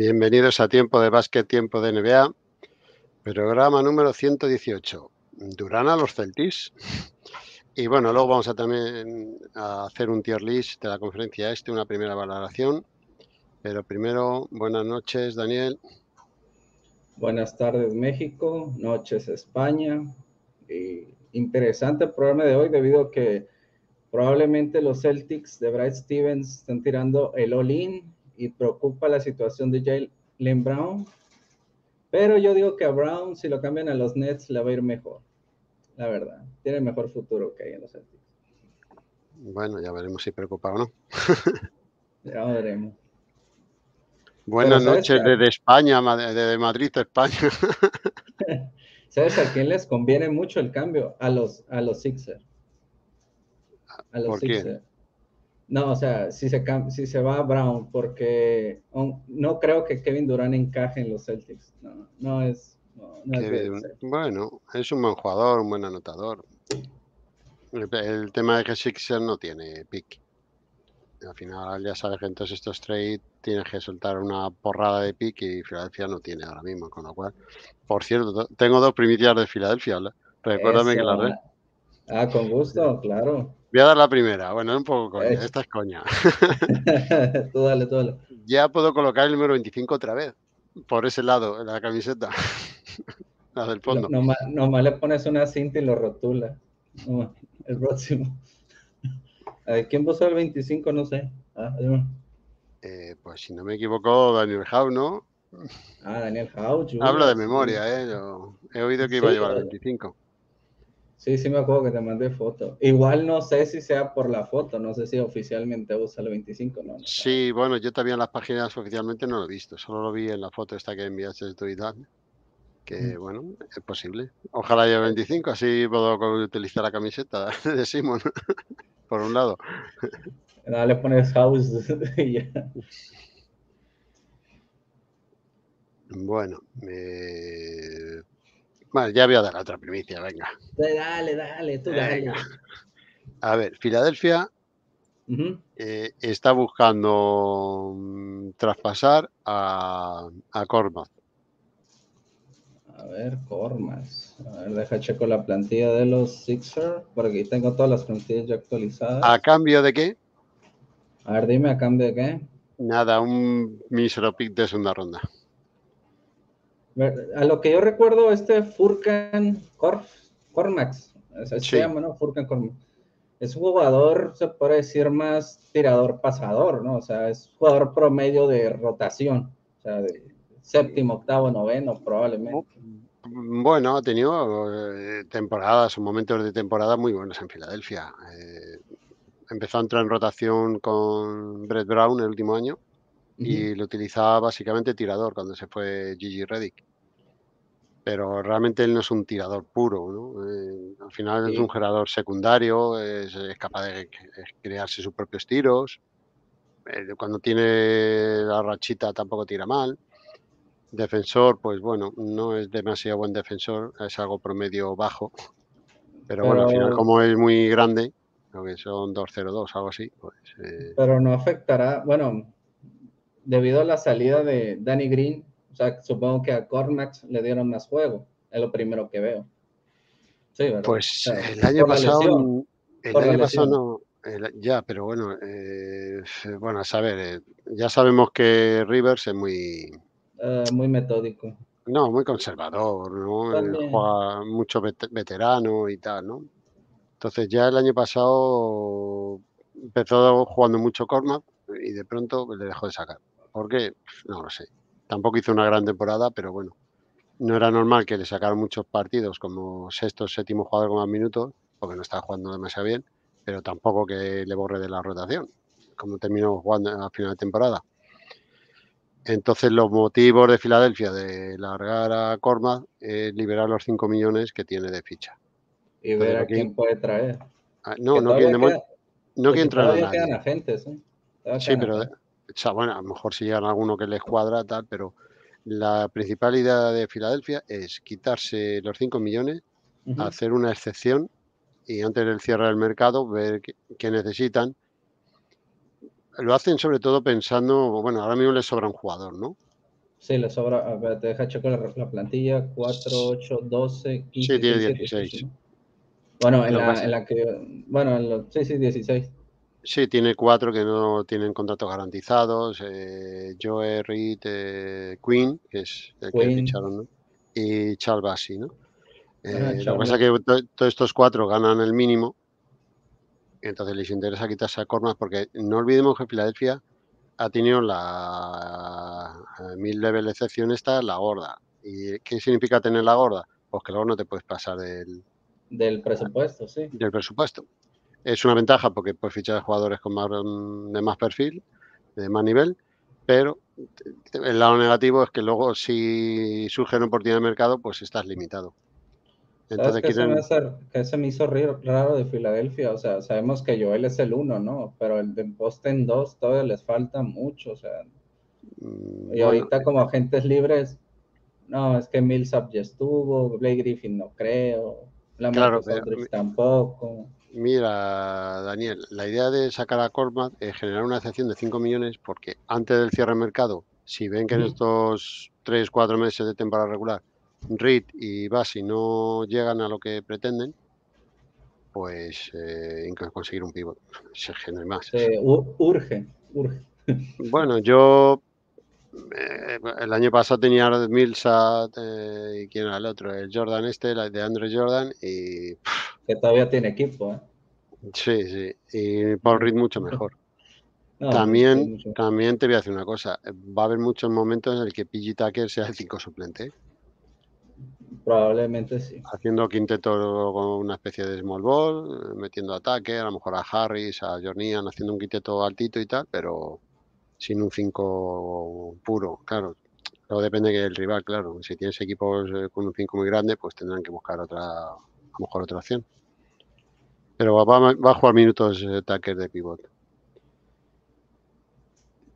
Bienvenidos a Tiempo de Básquet, Tiempo de NBA, programa número 118. Durán a los Celtics. Y bueno, luego vamos a también a hacer un tier list de la conferencia este, una primera valoración. Pero primero, buenas noches, Daniel. Buenas tardes, México. Noches, España. interesante el programa de hoy debido a que probablemente los Celtics de Brad Stevens están tirando el all-in y preocupa la situación de Jalen Brown. Pero yo digo que a Brown, si lo cambian a los Nets, le va a ir mejor. La verdad. Tiene mejor futuro que hay en los Celtics. Bueno, ya veremos si preocupa o no. ya veremos. Buenas noches desde España, desde Madrid, España. ¿Sabes a quién les conviene mucho el cambio? A los, a los Sixers. A los ¿Por Sixers. No, o sea, si se, si se va Brown, porque no creo que Kevin Durant encaje en los Celtics. No, no es. bueno, es un buen jugador, un buen anotador. El, tema de que Sixer no tiene pick. Al final, ya sabes que en todos estos trades tienes que soltar una porrada de pick y Filadelfia no tiene ahora mismo. Con lo cual, por cierto, tengo dos primicias de Filadelfia. Recuérdame que la red. Ah, con gusto, claro. Voy a dar la primera. Bueno, un poco coña. Esta es coña. tú dale, tú dale. Ya puedo colocar el número 25 otra vez. Por ese lado, en la camiseta. la del fondo. No, nomás, le pones una cinta y lo rotula. el próximo. A ver, ¿quién puso el 25? No sé. Ah, eh, pues si no me equivoco, Daniel Howe, ¿no? Ah, Daniel Howe. Habla de memoria, ¿eh? he oído que iba a llevar el 25. Sí, sí me acuerdo que te mandé foto. Igual no sé si sea por la foto, no sé si oficialmente usa el 25, ¿no? sí, bueno, yo también en las páginas oficialmente no lo he visto, solo lo vi en la foto esta que enviaste de Twitter, que bueno, es posible. Ojalá lleve 25, así puedo utilizar la camiseta de Simon, por un lado. Nada, le pones house y ya. Bueno, eh, bueno, ya voy a dar otra primicia, venga. Dale, dale, tú dale. A ver, Filadelfia eh, está buscando mm, traspasar a, a Cormac. A ver, Cormas. A ver, deja checo la plantilla de los Sixers, porque aquí tengo todas las plantillas ya actualizadas. ¿A cambio de qué? A ver, dime, ¿a cambio de qué? Nada, un misero pick de segunda ronda. A lo que yo recuerdo, este Furkan Cormax, se llama, ¿no? Furkan Cormax. Es un jugador, se puede decir, más tirador pasador, ¿no? O sea, es jugador promedio de rotación, o sea, de séptimo, octavo, noveno, probablemente. Bueno, ha tenido eh, temporadas o momentos de temporada muy buenos en Filadelfia. Eh, empezó a entrar en rotación con Brett Brown el último año y lo utilizaba básicamente tirador cuando se fue Gigi Reddick pero realmente él no es un tirador puro, ¿no? Eh, al final es un generador secundario, es, capaz de crearse sus propios tiros. Eh, cuando tiene la rachita tampoco tira mal. Defensor, pues bueno, no es demasiado buen defensor, es algo promedio bajo. Pero, bueno, al final como es muy grande, creo que son 2-0-2, algo así, pues... Eh pero no afectará, bueno, debido a la salida de Danny Green, sea, supongo que a Cormax le dieron más juego. Es lo primero que veo. Sí, ¿verdad? Pues el año pasado. el año pasado no. ya, pero bueno, eh, bueno, a saber, eh, ya sabemos que Rivers es muy. Eh, muy metódico. No, muy conservador, ¿no? Juega mucho veterano y tal, ¿no? Entonces ya el año pasado empezó jugando mucho Cormac y de pronto le dejó de sacar. ¿Por qué? No lo sé. Tampoco hizo una gran temporada, pero bueno, no era normal que le sacaran muchos partidos como sexto, séptimo jugador con más minutos, porque no estaba jugando demasiado bien, pero tampoco que le borre de la rotación, como terminó jugando a final de temporada. Entonces, los motivos de Filadelfia de largar a Corma es liberar los 5 millones que tiene de ficha. Y ver a quién puede traer. Ah, no, no, quiere, no quiere traer a nadie. Agentes, ¿eh? Sí, pero bueno, a lo mejor si llegan alguno que les cuadra, tal, pero la principal idea de Filadelfia es quitarse los 5 millones, hacer una excepción y antes del cierre del mercado ver qué, necesitan. Lo hacen sobre todo pensando, bueno, ahora mismo les sobra un jugador, ¿no? Sí, le sobra, a ver, te deja checar la, la plantilla, 4, 8, 12, 15, Sí, tiene 17, 16. 18. Bueno, en la, en la que, bueno, en lo- sí, sí, 16. Sí, tiene cuatro que no tienen contratos garantizados. Eh, Joe Reed, eh, Queen, que es el que ficharon, ¿no? Y Charles Bassi, ¿no? Eh, Ajá, lo que pasa es que to- todos estos cuatro ganan el mínimo. Entonces les interesa quitarse a Cormas porque no olvidemos que Filadelfia ha tenido la eh, mil-level excepción esta, la gorda. ¿Y qué significa tener la gorda? Pues que luego no te puedes pasar del, Del presupuesto, sí. del presupuesto. Es una ventaja porque puedes fichar jugadores con más, mm, de más perfil, de más nivel, pero el lado negativo es que luego si surge una oportunidad de mercado, pues estás limitado. ¿Sabes Entonces se, me quieren, hace- qué se me hizo raro de Filadelfia? O sea, sabemos que Joel es el uno, ¿no? Pero el de Boston 2 todavía les falta mucho. O sea, mm, y bueno, ahorita como agentes libres, no, es que Millsap ya estuvo, Blake Griffin no creo, la Claro, Marcus pero- tampoco. Mira, Daniel, la idea de sacar a Cormac es generar una excepción de 5 millones porque antes del cierre de mercado, si ven que en estos 3, 4 meses de temporada regular Reed y Bassi no llegan a lo que pretenden, pues eh, conseguir un pivot. Se genera más. U- urge, urge. Bueno, yo eh, el año pasado tenía Millsat eh, y quién era el otro, el Jordan este, la de Andre Jordan y Que todavía tiene equipo, ¿eh? sí, sí, y Paul Reed mucho mejor. No, También, mucho. también te voy a decir una cosa, va a haber muchos momentos en el que PG Tucker sea el 5 suplente, ¿eh? Probablemente sí. haciendo quinteto con una especie de small ball, metiendo ataque, a lo mejor a Harris, a Jornian, haciendo un quinteto altito y tal, pero sin un 5 puro, claro. Todo depende del rival, claro. Si tienes equipos eh, con un 5 muy grande, pues tendrán que buscar otra, a lo mejor otra opción. Pero va, va- a jugar minutos eh, Tucker de pivot.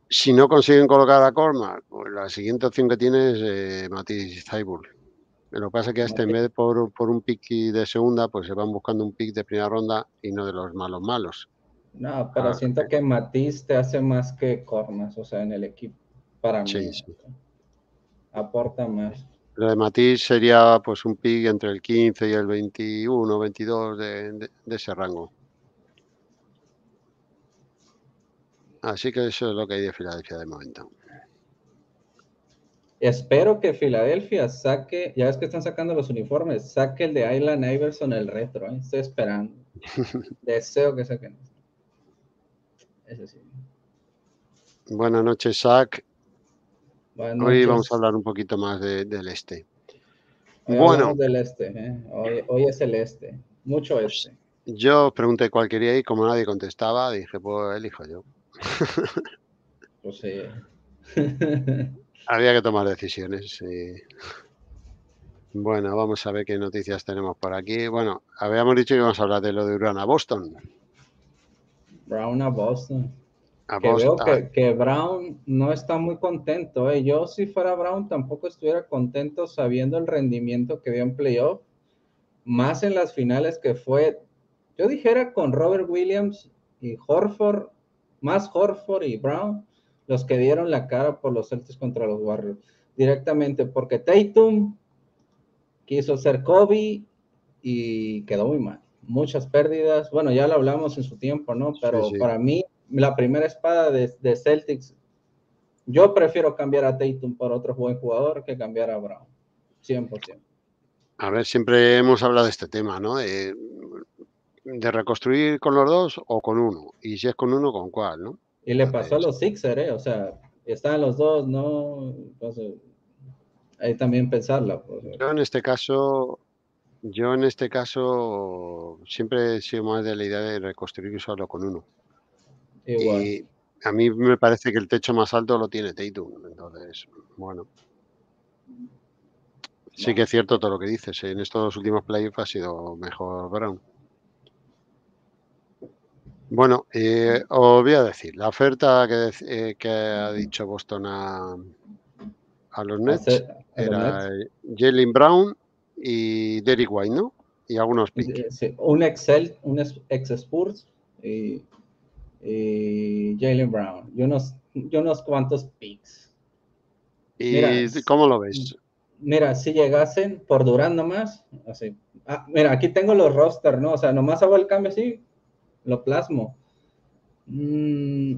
Si no consiguen colocar a Cormac, pues la siguiente opción que tienes es eh, Matisse Zaibul. Lo que pasa es que este en vez de por, por un pick de segunda, pues se van buscando un pick de primera ronda y no de los malos malos. No, pero Ah, siento que Matisse te hace más que Cormas, o sea, en el equipo. Para mí. Sí. Aporta más. Lo de Matisse sería pues un pick entre el 15 y el 21, 22 de, de- de ese rango. Así que eso es lo que hay de Filadelfia de momento. Espero que Filadelfia saque, ya ves que están sacando los uniformes, saque el de Aylan Iverson el retro, ¿eh? estoy esperando. Deseo que saquen. Ese sí. Buenas noches, Zach. Buenas Hoy vamos a hablar un poquito más de- del este. Hoy Bueno. del este, ¿eh? hoy, hoy es el este, mucho este. Yo pregunté cuál quería y como nadie contestaba, dije, pues elijo yo. Pues sí. Había que tomar decisiones. y- Bueno, vamos a ver qué noticias tenemos por aquí. Bueno, habíamos dicho que íbamos a hablar de lo de Urana Boston. Brown a Boston. A Que veo que, que Brown no está muy contento. ¿eh? Yo si fuera Brown tampoco estuviera contento sabiendo el rendimiento que dio en playoff. Más en las finales que fue, yo dijera con Robert Williams y Horford, más Horford y Brown, los que dieron la cara por los Celtics contra los Warriors. Directamente porque Tatum quiso ser Kobe y quedó muy mal. Muchas pérdidas. Bueno, ya lo hablamos en su tiempo, ¿no? Pero sí. para mí, la primera espada de, de Celtics, yo prefiero cambiar a Tatum por otro buen jugador que cambiar a Brown. 100%. A ver, siempre hemos hablado de este tema, ¿no? De, de reconstruir con los dos o con uno. Y si es con uno, ¿con cuál, no? Y le pasó a los Sixers, ¿eh? O sea, están los dos, ¿no? Entonces, hay también pensarla. pues. Yo en este caso, yo en este caso siempre he sido más de la idea de reconstruir solo con uno. Igual. Y a mí me parece que el techo más alto lo tiene Tatum. Entonces, bueno. Sí que es cierto todo lo que dices. En estos últimos playoffs ha sido mejor Brown. Bueno, eh, os voy a decir, la oferta que, eh, que ha dicho Boston a, a los Nets era. Jalen Brown y Derrick White, ¿no? Y algunos picks. Sí, un Excel, un ex Spurs y, y Jalen Brown y unos, y unos cuantos picks. ¿Y cómo lo ves? Mira, si llegasen por Durán nomás, así. Ah, mira, aquí tengo los roster, ¿no? O sea, nomás hago el cambio así, lo plasmo. Mm,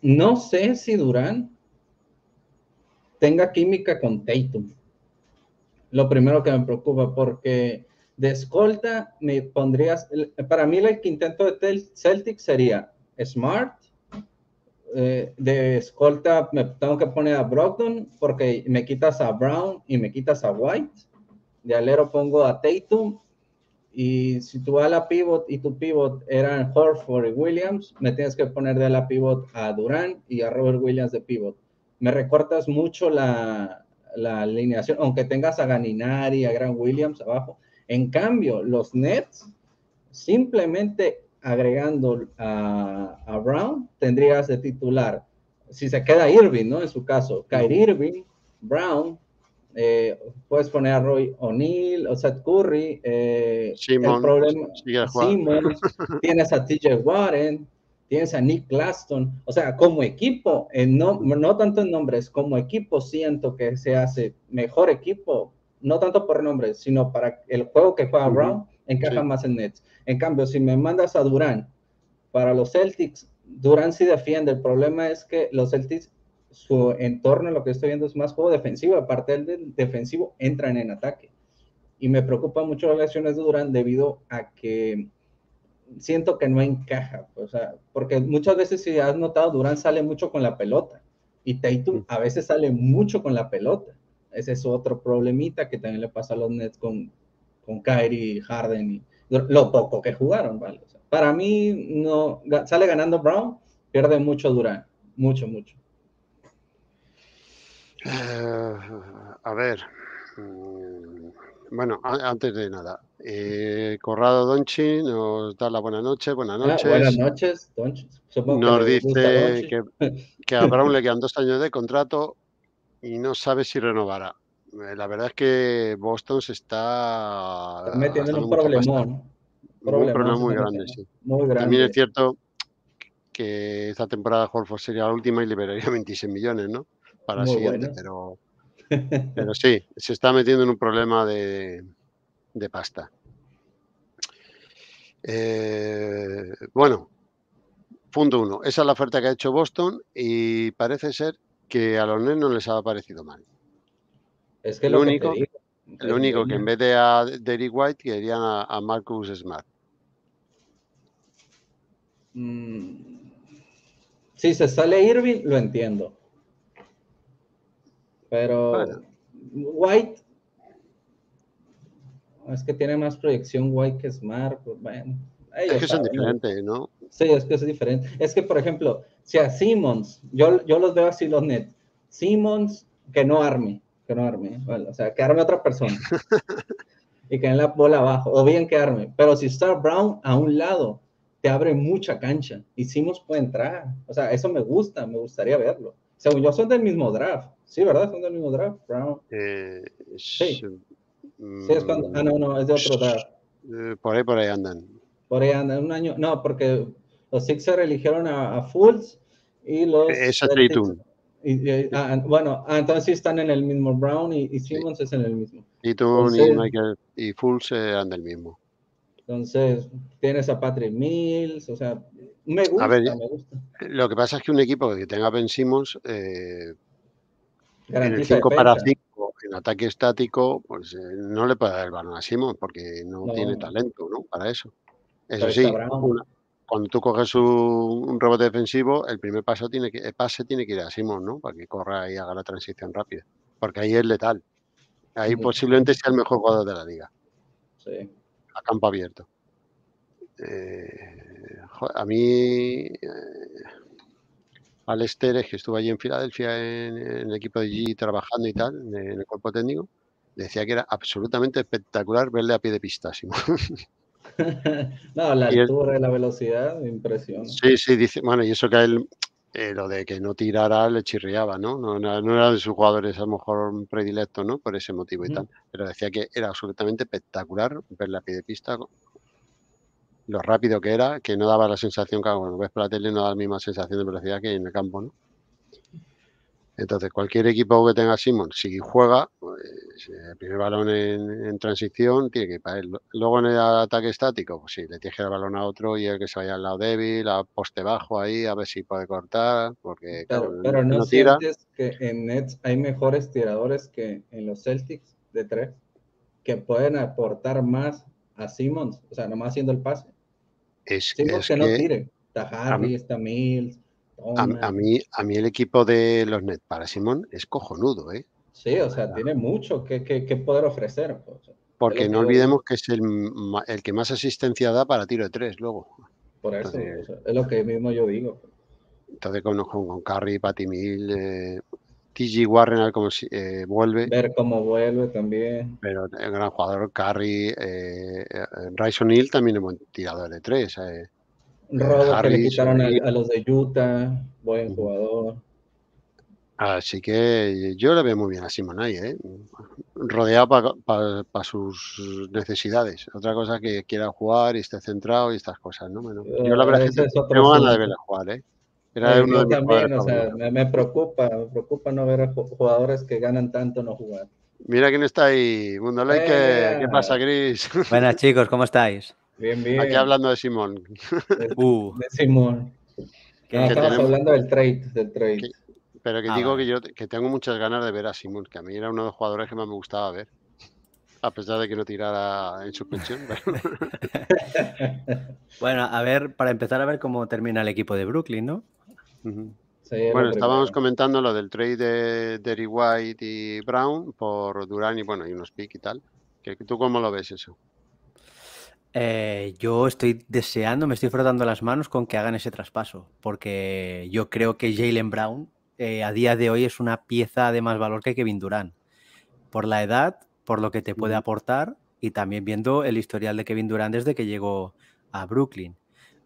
no sé si Durán tenga química con Tatum. Lo primero que me preocupa, porque de escolta me pondrías, para mí el quinteto de Celtic sería Smart, eh, de escolta me tengo que poner a Brogdon porque me quitas a Brown y me quitas a White. De alero pongo a Tatum. Y si tú vas a la pivot y tu pivot eran Horford y Williams, me tienes que poner de la pivot a Durant y a Robert Williams de pivot. Me recortas mucho la, la alineación, aunque tengas a Ganinari, a Grant Williams abajo. En cambio, los Nets simplemente agregando a, Brown, tendrías de titular, si se queda Irving, ¿no? En su caso, Kyrie Irving, Brown, eh, puedes poner a Roy O'Neill o Seth Curry, eh, el problema, Simmons, tienes a TJ Warren, tienes a Nick Claston, o sea, como equipo, no, no tanto en nombres, como equipo siento que se hace mejor equipo, no tanto por nombres, sino para el juego que juega Brown, encaja más en Nets. En cambio, si me mandas a Durán para los Celtics, Durán sí defiende. El problema es que los Celtics, su entorno, lo que estoy viendo es más juego defensivo. Aparte del defensivo, entran en ataque. Y me preocupa mucho las lesiones de Durán debido a que siento que no encaja. O sea, porque muchas veces, si has notado, Durán sale mucho con la pelota. Y Tatum mm. a veces sale mucho con la pelota. Ese es otro problemita que también le pasa a los Nets con, con Kyrie, Harden y lo poco que jugaron, ¿vale? para mí no sale ganando Brown, pierde mucho Durán, mucho, mucho. Eh, a ver, mm, bueno, antes de nada, eh, Corrado Donchi nos da la buena noche, buenas ah, noches. buenas noches, Donchi. nos dice que, que a Brown le quedan dos años de contrato y no sabe si renovará. Eh, la verdad es que Boston se está, metiendo en un problemón. Un problema muy grande, sí. También es cierto que esta temporada Horford sería la última y liberaría 26 millones, ¿no? Para la siguiente, pero, pero sí, se está metiendo en un problema de, pasta. Eh, bueno, punto uno. Esa es la oferta que ha hecho Boston y parece ser que a los Nets no les ha parecido mal. Es que lo, único, que único que en vez de a Derek White querían a, Marcus Smart. Mm, si se sale Irving, lo entiendo. Pero White es que tiene más proyección White que Smart. Pues, bueno, es que son diferentes, ¿no? Sí, es que es diferente. Es que, por ejemplo, si a Simmons, yo, yo los veo así los Nets, Simmons que no arme, que no arme, o sea, que arme otra persona y que en la bola abajo, o bien que arme, pero si está Brown a un lado, te abre mucha cancha y Simmons puede entrar, o sea, eso me gusta, me gustaría verlo. Según yo, son del mismo draft, sí, ¿verdad? Son del mismo draft, Brown. Eh, sí. Sí es cuando, ah, no, no, es de otro draft. Eh, por ahí, por ahí andan. Por ahí andan, un año, no, porque los Sixers eligieron a, a Fultz y los... Esa Ah, bueno, ah, entonces están en el mismo Brown y, Simmons es en el mismo. Y tú y Michael y Fultz eran del mismo. Entonces, tienes a Patrick Mills, o sea, me gusta, me gusta. Lo que pasa es que un equipo que tenga Ben Simmons eh, en el 5 para 5, en ataque estático, pues eh, no le puede dar el balón a Simmons porque no, tiene talento, ¿no? Para eso. Eso sí, cuando tú coges un, rebote defensivo, el primer paso tiene que, el pase tiene que ir a Simon, ¿no? Para que corra y haga la transición rápida. Porque ahí es letal. Ahí posiblemente sea el mejor jugador de la liga. Sí. A campo abierto. Eh, a mí, eh, Alex Teres, que estuvo allí en Filadelfia en, el equipo de G trabajando y tal, en, el cuerpo técnico, decía que era absolutamente espectacular verle a pie de pista, Simón. no, la altura y la velocidad, impresiona. Sí, sí, dice, bueno, y eso que él, eh, lo de que no tirara le chirriaba, ¿no? No, era de sus jugadores a lo mejor predilecto, ¿no? Por ese motivo y tal. Pero decía que era absolutamente espectacular ver la pie de pista, lo rápido que era, que no daba la sensación que cuando ves por la tele no da la misma sensación de velocidad que en el campo, ¿no? Entonces, cualquier equipo que tenga Simon, si juega, pues, el primer balón en, transición tiene que ir para él. Luego en el ataque estático, pues sí, le tienes que dar el balón a otro y el que se vaya al lado débil, a poste bajo ahí, a ver si puede cortar, porque pero, no, sientes que en Nets hay mejores tiradores que en los Celtics de tres, que pueden aportar más a Simmons, o sea, nomás haciendo el pase. Es, que, no tire. Está Harry, está Mills, a, mí, a mí el equipo de los Nets para Simón es cojonudo, ¿eh? Sí, o sea, tiene mucho que, poder ofrecer. Pues, Porque no olvidemos que es el, el, que más asistencia da para tiro de tres luego. Por eso, es lo que mismo yo digo. Entonces con, con, con Curry, Patty Mill, eh, TG Warren, a ver cómo eh, vuelve. Ver cómo vuelve también. Pero el gran jugador, Curry, eh, eh Ryson Hill también es buen tirador de tres. Eh. Robert que le quitaron a, los de Utah, buen jugador. Así que yo le veo muy bien a Simonay, ¿eh? rodeado para sus necesidades. Otra cosa que quiera jugar y esté centrado y estas cosas, ¿no? yo la verdad es que tengo ganas de verle jugar, ¿eh? Era uno de también, o sea, me, preocupa, me preocupa no ver a jugadores que ganan tanto no jugar. Mira quién está ahí, Mundo Like, ¿qué, pasa, Gris? Buenas chicos, ¿cómo estáis? Bien, bien. Aquí hablando de Simón. De, uh. Simón. Que estamos hablando del trade, del trade. pero que ah, digo que yo que tengo muchas ganas de ver a Simón, que a mí era uno de los jugadores que más me gustaba ver. A pesar de que no tirara en suspensión. bueno, a ver, para empezar a ver cómo termina el equipo de Brooklyn, ¿no? Bueno, estábamos comentando lo del trade de Derry White y Brown por Durán y bueno, y unos pick y tal. ¿Tú cómo lo ves eso? Eh, yo estoy deseando, me estoy frotando las manos con que hagan ese traspaso, porque yo creo que Jalen Brown eh, a día de hoy es una pieza de más valor que Kevin Durant. Por la edad, por lo que te puede aportar y también viendo el historial de Kevin Durant desde que llegó a Brooklyn.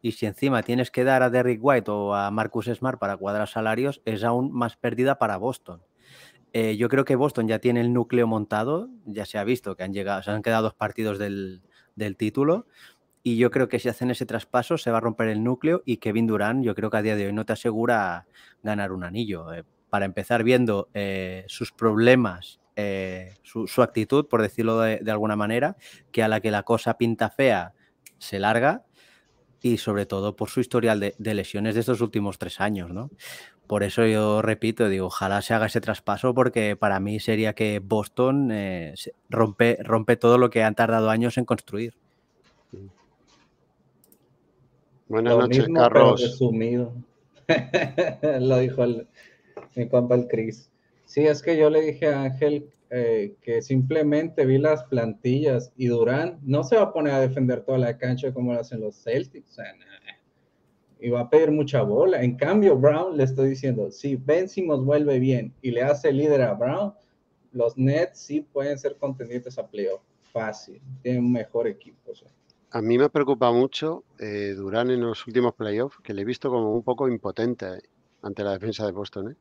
Y si encima tienes que dar a Derrick White o a Marcus Smart para cuadrar salarios, es aún más pérdida para Boston. Eh, yo creo que Boston ya tiene el núcleo montado, ya se ha visto que han llegado, se han quedado dos partidos del, del título. Y yo creo que si hacen ese traspaso se va a romper el núcleo y Kevin Durant yo creo que a día de hoy no te asegura ganar un anillo. Eh, para empezar viendo eh, sus problemas, su, actitud, por decirlo de, alguna manera, que a la que la cosa pinta fea se larga y sobre todo por su historial de, de lesiones de estos últimos tres años, ¿no? Por eso yo repito, digo, ojalá se haga ese traspaso porque para mí sería que Boston eh, rompe, rompe todo lo que han tardado años en construir. Buenas noches, Carlos. Resumido. lo dijo el, mi compa el Chris. Sí, es que yo le dije a Ángel eh, que simplemente vi las plantillas y Durán no se va a poner a defender toda la cancha como lo hacen los Celtics. O y va a pedir mucha bola. En cambio, Brown le estoy diciendo, si Ben Simmons vuelve bien y le hace líder a Brown, los Nets sí pueden ser contendientes a playoff. Fácil. Tienen un mejor equipo. A mí me preocupa mucho eh, Durán en los últimos playoffs, que le he visto como un poco impotente ante la defensa de Boston. ¿eh?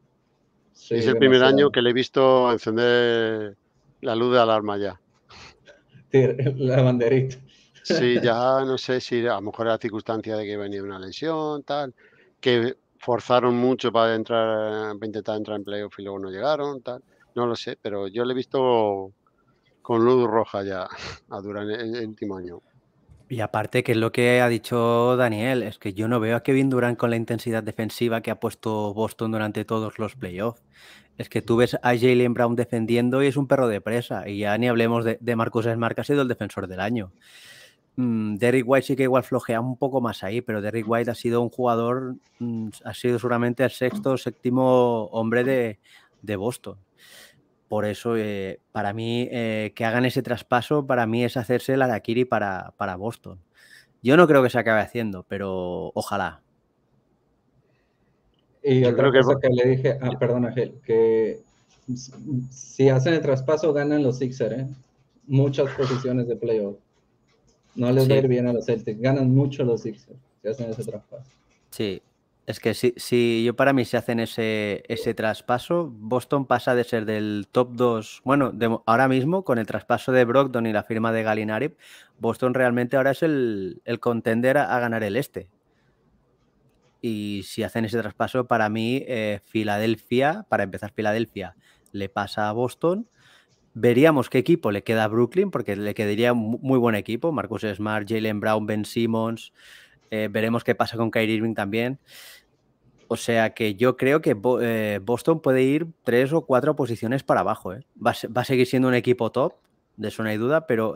Es el primer año que le he visto encender la luz de alarma ya. La banderita. Sí, ya no sé si a lo mejor era circunstancia de que venía una lesión, tal, que forzaron mucho para entrar, para intentar entrar en playoff y luego no llegaron, tal. No lo sé, pero yo le he visto con luz roja ya a Durán el, último año. Y aparte, que es lo que ha dicho Daniel, es que yo no veo a Kevin Durant con la intensidad defensiva que ha puesto Boston durante todos los playoffs. Es que tú ves a Jalen Brown defendiendo y es un perro de presa. Y ya ni hablemos de, de Marcus Smart, que ha sido el defensor del año. Mm, Derrick White sí que igual flojea un poco más ahí, pero Derrick White ha sido un jugador, mm, ha sido seguramente el sexto séptimo hombre de, Boston. Por eso, eh, para mí, eh, que hagan ese traspaso, para mí es hacerse el Arakiri para, para Boston. Yo no creo que se acabe haciendo, pero ojalá. Y otra cosa que... le dije, ah, perdón, Ángel, que si hacen el traspaso ganan los Sixers, ¿eh? muchas posiciones de playoff. No les va a ir bien a los Celtics. Ganan mucho los Sixers si hacen ese traspaso. Sí, es que si, si yo para mí se hacen ese, ese traspaso, Boston pasa de ser del top 2, bueno, ahora mismo con el traspaso de Brogdon y la firma de Galinari, Boston realmente ahora es el, el contender a, ganar el este. Y si hacen ese traspaso, para mí, eh, Filadelfia, para empezar, Filadelfia le pasa a Boston. Veríamos qué equipo le queda a Brooklyn, porque le quedaría un muy buen equipo. Marcus Smart, Jalen Brown, Ben Simmons. Eh, veremos qué pasa con Kyrie Irving también. O sea que yo creo que eh, Boston puede ir tres o cuatro posiciones para abajo. ¿eh? Va, a seguir siendo un equipo top, de eso no hay duda, pero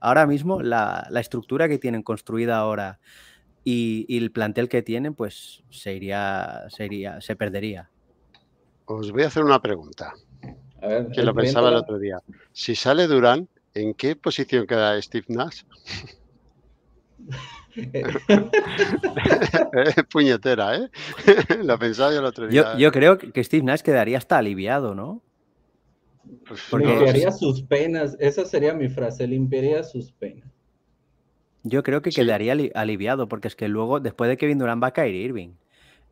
ahora mismo la, estructura que tienen construida ahora y, el plantel que tienen, pues se iría, se perdería. Os voy a hacer una pregunta. que lo pensaba el otro día. Si sale Durán, ¿en qué posición queda Steve Nash? Puñetera, ¿eh? Lo pensaba yo el otro día. Yo, creo que Steve Nash quedaría hasta aliviado, ¿no? Pues limpiaría sus penas. Esa sería mi frase, limpiaría sus penas. Yo creo que quedaría aliviado, porque es que luego, después de Kevin Durant, va a caer Irving.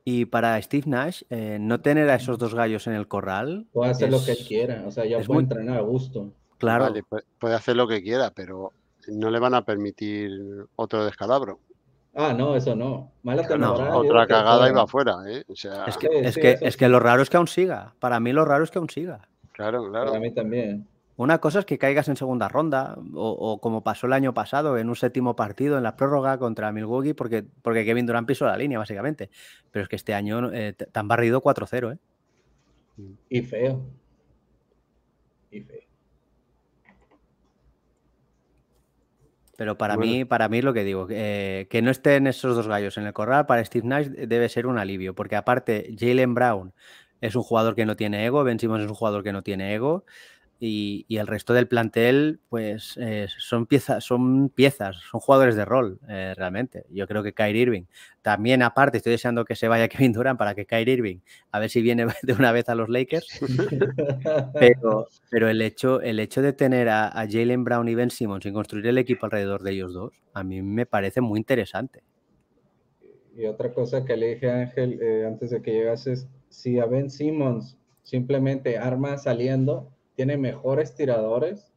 Y para Steve Nash, eh, no tener a esos dos gallos en el corral. Puede hacer lo que quiera, o sea, ya puede entrenar a gusto. Claro. puede hacer lo que quiera, pero no le van a permitir otro descalabro. Ah, no, eso no. Mala otra cagada y va afuera, ¿eh? es que, es, que, es que lo raro es que aún siga. Para mí lo raro es que aún siga. Claro, claro. Para mí también. Una cosa es que caigas en segunda ronda, o, como pasó el año pasado, en un séptimo partido en la prórroga contra Milwaukee, porque, porque Kevin Durant pisó la línea, básicamente. Pero es que este año eh, te han barrido 4-0, ¿eh? Y feo. Y feo. Pero para mí, para mí lo que digo, eh, que no estén esos dos gallos en el corral para Steve Nash debe ser un alivio, porque aparte Jalen Brown es un jugador que no tiene ego, Ben Simmons es un jugador que no tiene ego y, el resto del plantel, pues eh, son, piezas, son piezas, son jugadores de rol, eh, realmente. Yo creo que Kyrie Irving, también aparte, estoy deseando que se vaya Kevin Durant para que Kyrie Irving, a ver si viene de una vez a los Lakers. pero, pero el, hecho, el hecho de tener a, Jalen Brown y Ben Simmons y construir el equipo alrededor de ellos dos, a mí me parece muy interesante. Y otra cosa que le dije a Ángel eh, antes de que llegases, si a Ben Simmons simplemente arma saliendo, tiene mejores tiradores.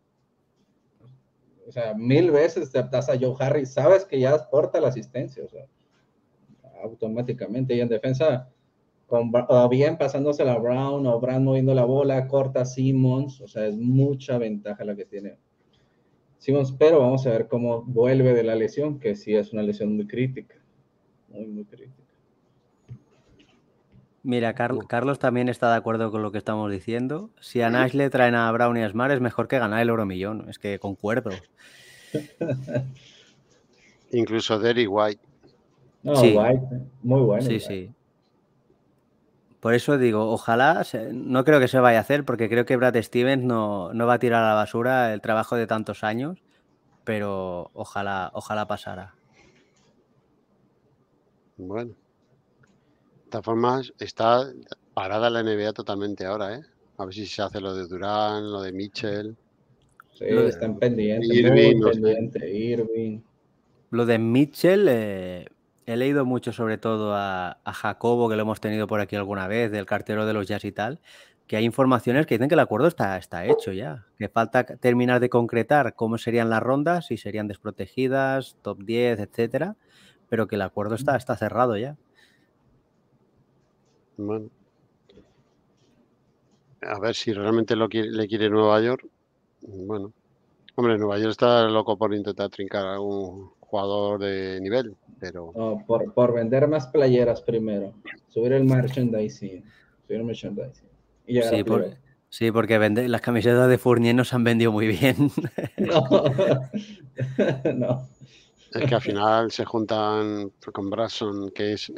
O sea, mil veces te adaptas a Joe Harris, sabes que ya aporta la asistencia, o sea, automáticamente. Y en defensa, o bien pasándose a Brown o Brown moviendo la bola, corta Simmons, o sea, es mucha ventaja la que tiene Simmons, pero vamos a ver cómo vuelve de la lesión, que sí es una lesión muy crítica, muy, muy crítica. Mira, Carlos también está de acuerdo con lo que estamos diciendo. Si a Nash le traen a Brown y a Smart, es mejor que ganar el oro millón. Es que concuerdo. Incluso Derry White. No, White, muy bueno. Sí, sí. Por eso digo, ojalá, no creo que se vaya a hacer, porque creo que Brad Stevens no, no va a tirar a la basura el trabajo de tantos años, pero ojalá, ojalá pasara. Bueno todas formas, está parada la NBA totalmente ahora, ¿eh? A ver si se hace lo de Durán, lo de Mitchell. Sí, están pendientes. Irving, Irving. Lo de Mitchell, eh, he leído mucho sobre todo a, Jacobo, que lo hemos tenido por aquí alguna vez, del cartero de los Jazz y tal, que hay informaciones que dicen que el acuerdo está, está hecho ya, que falta terminar de concretar cómo serían las rondas, si serían desprotegidas, top 10, etcétera, pero que el acuerdo está, está cerrado ya. Bueno. A ver si realmente lo le quiere Nueva York. Bueno. Hombre, Nueva York está loco por intentar trincar a algún jugador de nivel, pero... por, por, vender más playeras primero. Subir el merchandising. Subir el merchandising. sí, sí, porque vende, las camisetas de Fournier nos han vendido muy bien. no. no. Es que al final se juntan con Brasson, que es,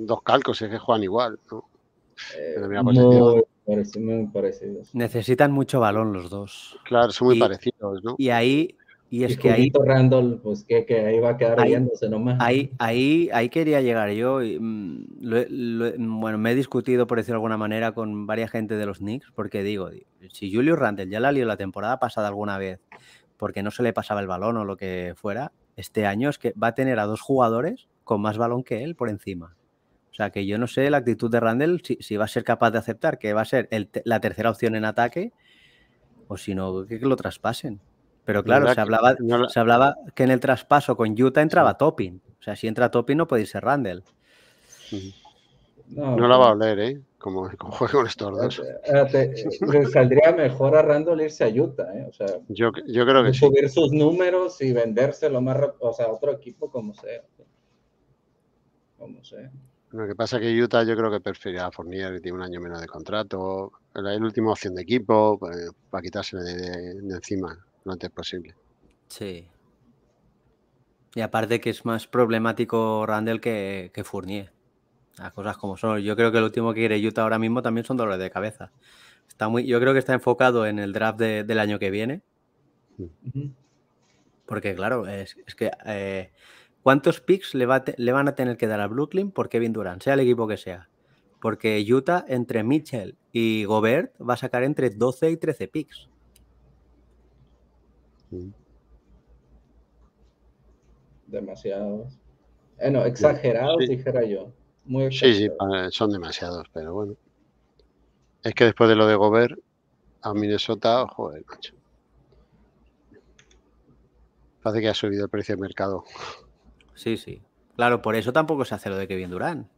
dos calcos, es que juegan igual, ¿no? Eh, muy, parecidos. Necesitan mucho balón los dos. Claro, son muy parecidos, ¿no? Y ahí, y es que ahí. Randall, pues que, que, ahí va a quedar ahí, nomás. Ahí, ahí, ahí quería llegar yo. Y, mm, bueno, me he discutido, por decirlo de alguna manera, con varias gente de los Knicks, porque digo, si Julio Randall ya la lió la temporada pasada alguna vez, porque no se le pasaba el balón o lo que fuera, este año es que va a tener a dos jugadores con más balón que él por encima. O sea que yo no sé la actitud de Randall si, va a ser capaz de aceptar que va a ser la tercera opción en ataque o si no, que, lo traspasen. Pero claro, se hablaba, se hablaba que en el traspaso con Utah entraba Topping. O sea, si entra Topping no puede irse Randall. No, la va a oler, ¿eh? Como, juega con estos dos. Le saldría mejor a Randall irse a Utah, ¿eh? O sea, yo, yo creo que subir sus números y venderse lo más rápido, o sea, otro equipo como sea. Como sea. Lo que pasa es que Utah yo creo que preferirá a Fournier, que tiene un año menos de contrato. Es la última opción de equipo pues, para quitárselo de, encima lo antes posible. Sí. Y aparte que es más problemático Randall que, que Fournier. Las cosas como son. Yo creo que el último que quiere Utah ahora mismo también son dolores de cabeza. Está muy, yo creo que está enfocado en el draft del año que viene. Porque, claro, es, que eh, ¿cuántos picks le, le, van a tener que dar a Brooklyn por Kevin Durant, sea el equipo que sea? Porque Utah, entre Mitchell y Gobert, va a sacar entre 12 y 13 picks. Demasiados. Bueno, exagerados, dijera yo sí, sí, son demasiados, pero bueno. Es que después de lo de Gobert a Minnesota, joder, macho. Parece que ha subido el precio de mercado. Sí, sí. Claro, por eso tampoco se hace lo de Kevin Durant.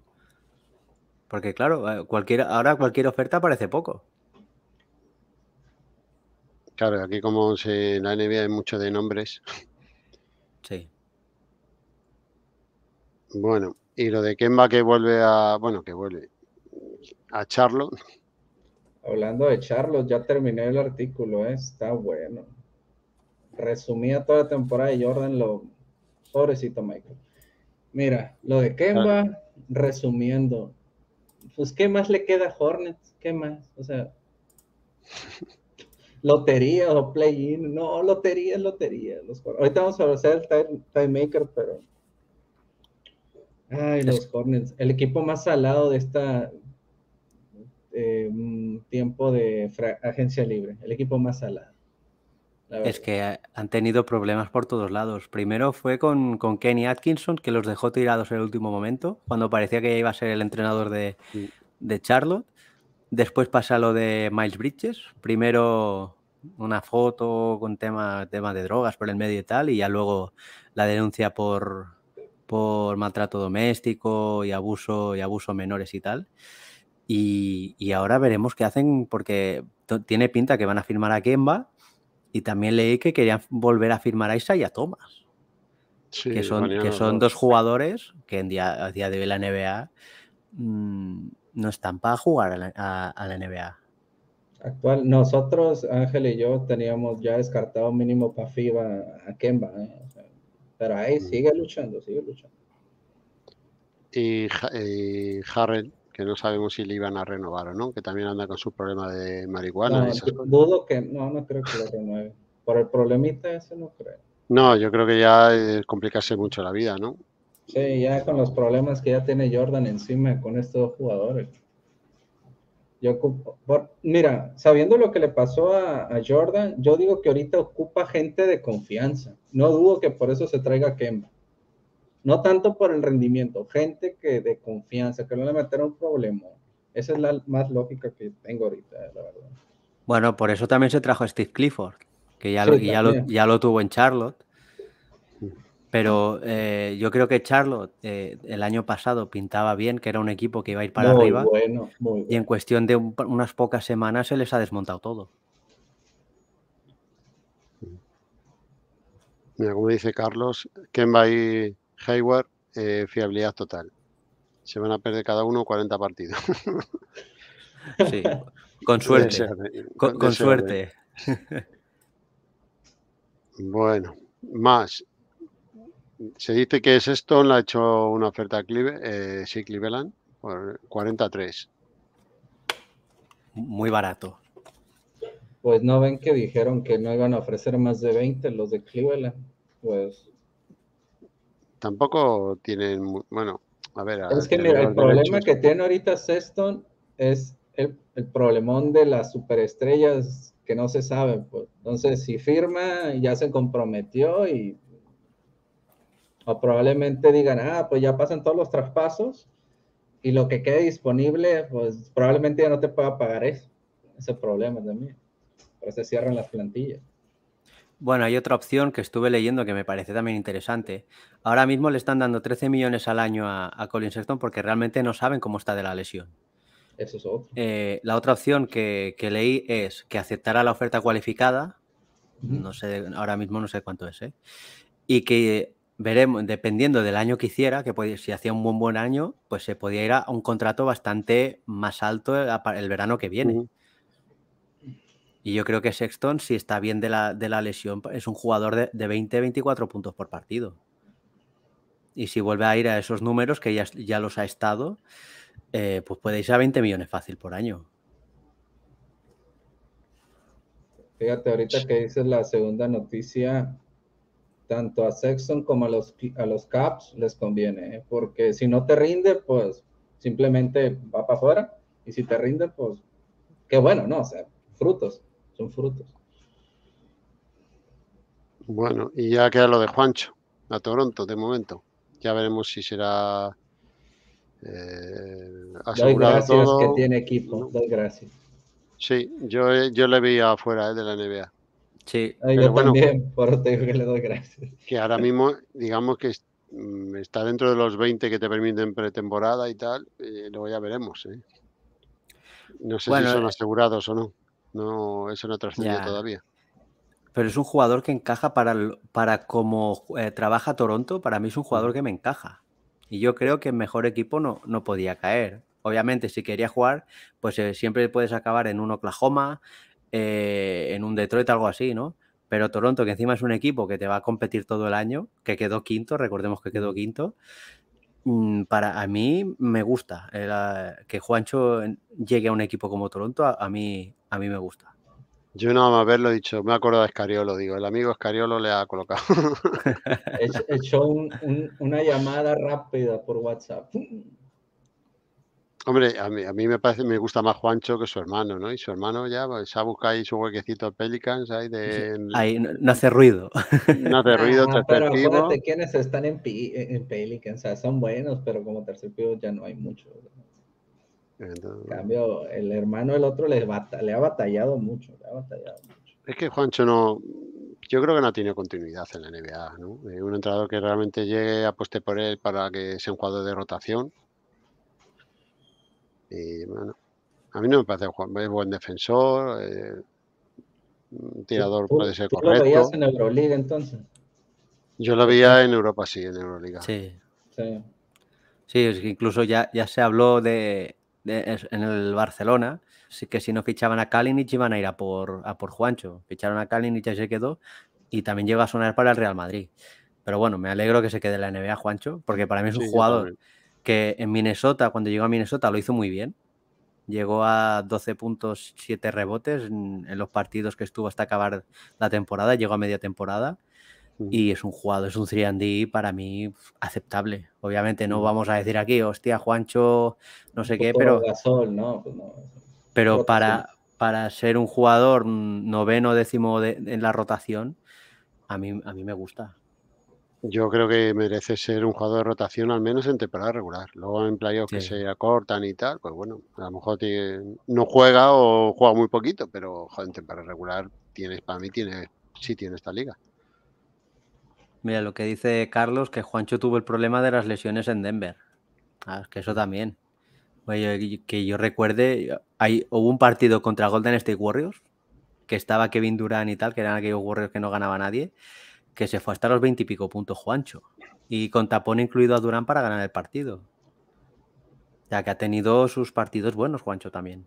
Porque claro, eh, cualquier, ahora cualquier oferta parece poco. Claro, aquí como se, en la NBA hay mucho de nombres. Sí. Bueno, y lo de Kemba que vuelve a, bueno, que vuelve a Charlotte. Hablando de Charlotte, ya terminé el artículo, ¿eh? está bueno. Resumía toda la temporada de Jordan, lo pobrecito Michael. Mira, lo de Kemba, resumiendo, pues ¿qué más le queda a Hornets? ¿Qué más? O sea, lotería o play-in, no, lotería lotería. ahorita vamos a hacer el time maker, pero Ay, los Hornets. El equipo más salado de esta eh, mm, tiempo de agencia libre. El equipo más salado. Es que han tenido problemas por todos lados. Primero fue con, Kenny Atkinson, que los dejó tirados en el último momento, cuando parecía que iba a ser el entrenador de, de Charlotte. Después pasa lo de Miles Bridges. Primero una foto con tema, tema de drogas por el medio y tal, y ya luego la denuncia por, por maltrato doméstico y abuso y abuso menores y tal. Y, ahora veremos qué hacen porque tiene pinta que van a firmar a Kemba y también leí que querían volver a firmar a Isa y a Thomas. que son, que son dos jugadores que en día, a día de hoy la NBA mm, no están para jugar a la, NBA. Actual, nosotros, Ángel y yo, teníamos ya descartado mínimo para FIBA a Kemba. ¿eh? Pero ahí sigue luchando, sigue luchando. Y, Harrell, que no sabemos si le iban a renovar o no, que también anda con su problema de marihuana. No, dudo que, no, no creo que lo renueve. Por el problemita ese no creo. No, yo creo que ya es complicarse mucho la vida, ¿no? Sí, ya con los problemas que ya tiene Jordan encima con estos dos jugadores. Yo mira, sabiendo lo que le pasó a, Jordan, yo digo que ahorita ocupa gente de confianza. No dudo que por eso se traiga Kemba. No tanto por el rendimiento, gente que de confianza, que no le meterá un problema. Esa es la más lógica que tengo ahorita, la verdad. Bueno, por eso también se trajo a Steve Clifford, que ya, ya, lo, ya lo tuvo en Charlotte pero eh, yo creo que Charlotte eh, el año pasado pintaba bien, que era un equipo que iba a ir para arriba. Y en cuestión de unas pocas semanas se les ha desmontado todo. Mira, como dice Carlos, Kemba y Hayward, eh, fiabilidad total. Se van a perder cada uno 40 partidos. sí, con suerte. con suerte. bueno, más se dice que es esto, le ha hecho una oferta a Cleveland, eh, sí, Cleveland, por 43. Muy barato. Pues no ven que dijeron que no iban a ofrecer más de 20 los de Cleveland. Pues. Tampoco tienen. Bueno, a ver. es que mira, el problema que tiene ahorita Sexton es el, el, problemón de las superestrellas que no se saben. Pues. Entonces, si firma, ya se comprometió y o probablemente digan, ah, pues ya pasan todos los traspasos y lo que quede disponible, pues probablemente ya no te pueda pagar eso. Ese problema también. Pero se cierran las plantillas. Bueno, hay otra opción que estuve leyendo que me parece también interesante. Ahora mismo le están dando 13 millones al año a, Colin Sexton porque realmente no saben cómo está de la lesión. Eso es otro. Eh, la otra opción que, leí es que aceptara la oferta cualificada. No sé, ahora mismo no sé cuánto es, ¿eh? Y que veremos, dependiendo del año que hiciera, que si hacía un buen buen año, pues se podía ir a un contrato bastante más alto el verano que viene. Y yo creo que Sexton, si está bien de la, lesión, es un jugador de, 20-24 puntos por partido. Y si vuelve a ir a esos números, que ya, ya los ha estado, eh, pues puede irse a 20 millones fácil por año. Fíjate, ahorita que dices la segunda noticia, tanto a Sexton como a los, a los Caps les conviene, ¿eh? porque si no te rinde, pues simplemente va para afuera, y si te rinde, pues qué bueno, ¿no? O sea, frutos son frutos. Bueno, y ya queda lo de Juancho, a Toronto de momento. Ya veremos si será eh, asegurado todo. que tiene equipo, doy gracias. Sí, yo, yo le vi afuera eh, de la NBA. Sí, yo también, por eso te digo que le doy gracias. Que ahora mismo, digamos que mm, está dentro de los 20 que te permiten pretemporada y tal, y luego ya veremos. ¿eh? No sé si son eh, asegurados o no. No, eso no trascendido todavía. Pero es un jugador que encaja para, para como eh, trabaja Toronto, para mí es un jugador que me encaja. Y yo creo que en mejor equipo no, no podía caer. Obviamente, si quería jugar, pues eh, siempre puedes acabar en un Oklahoma, eh, en un Detroit, algo así, ¿no? Pero Toronto, que encima es un equipo que te va a competir todo el año, que quedó quinto, recordemos que quedó quinto, mm, para a mí me gusta que Juancho llegue a un equipo como Toronto, a mí, a mí me gusta. Yo nada más verlo he dicho, me acuerdo de Escariolo, digo, el amigo Escariolo le ha colocado. He hecho una llamada rápida por WhatsApp. Hombre, a mí, a mí me parece, me gusta más Juancho que su hermano, ¿no? Y su hermano ya pues, se ha buscado ahí su huequecito Pelicans ahí de... Ahí no, hace ruido. No hace ruido, ah, Pero acuérdate quiénes están en, en Pelicans, o sea, son buenos, pero como tercer pivo ya no hay mucho en cambio, el hermano del otro le, le ha batallado mucho, Es que Juancho no, yo creo que no tiene continuidad en la NBA, ¿no? Eh, un entrenador que realmente llegue, apueste por él para que sea un jugador de rotación. Y bueno, a mí no me parece es buen defensor, eh, un tirador puede ser correcto. ¿Lo veías en Euroliga entonces? Yo lo veía en Europa, sí, en Euroliga. Sí. Sí. Sí, es que incluso ya, ya se habló de, en el Barcelona, que si no fichaban a Kalinic iban a ir a por, a por Juancho. Ficharon a Kalinic y se quedó y también llegó a sonar para el Real Madrid. Pero bueno, me alegro que se quede en la NBA Juancho, porque para mí es un jugador que en Minnesota, cuando llegó a Minnesota, lo hizo muy bien. Llegó a 12 puntos, 7 rebotes en, los partidos que estuvo hasta acabar la temporada, llegó a media temporada y es un jugador, es un 3D para mí aceptable. Obviamente no vamos a decir aquí, hostia, Juancho, no sé qué, pero. Pues pero para, para ser un jugador noveno, décimo en la rotación, a mí, a mí me gusta. Yo creo que merece ser un jugador de rotación al menos en temporada regular. Luego en playoffs que se acortan y tal, pues bueno, a lo mejor no juega o juega muy poquito, pero en temporada regular tienes, para mí tiene, sí tiene esta liga. Mira, lo que dice Carlos, que Juancho tuvo el problema de las lesiones en Denver. Ah, que eso también. Oye, que yo recuerde, hay, hubo un partido contra Golden State Warriors, que estaba Kevin Durant y tal, que eran aquellos Warriors que no ganaba nadie, que se fue hasta los 20 y pico puntos Juancho. Y con tapón incluido a Durán para ganar el partido. Ya que ha tenido sus partidos buenos, Juancho también.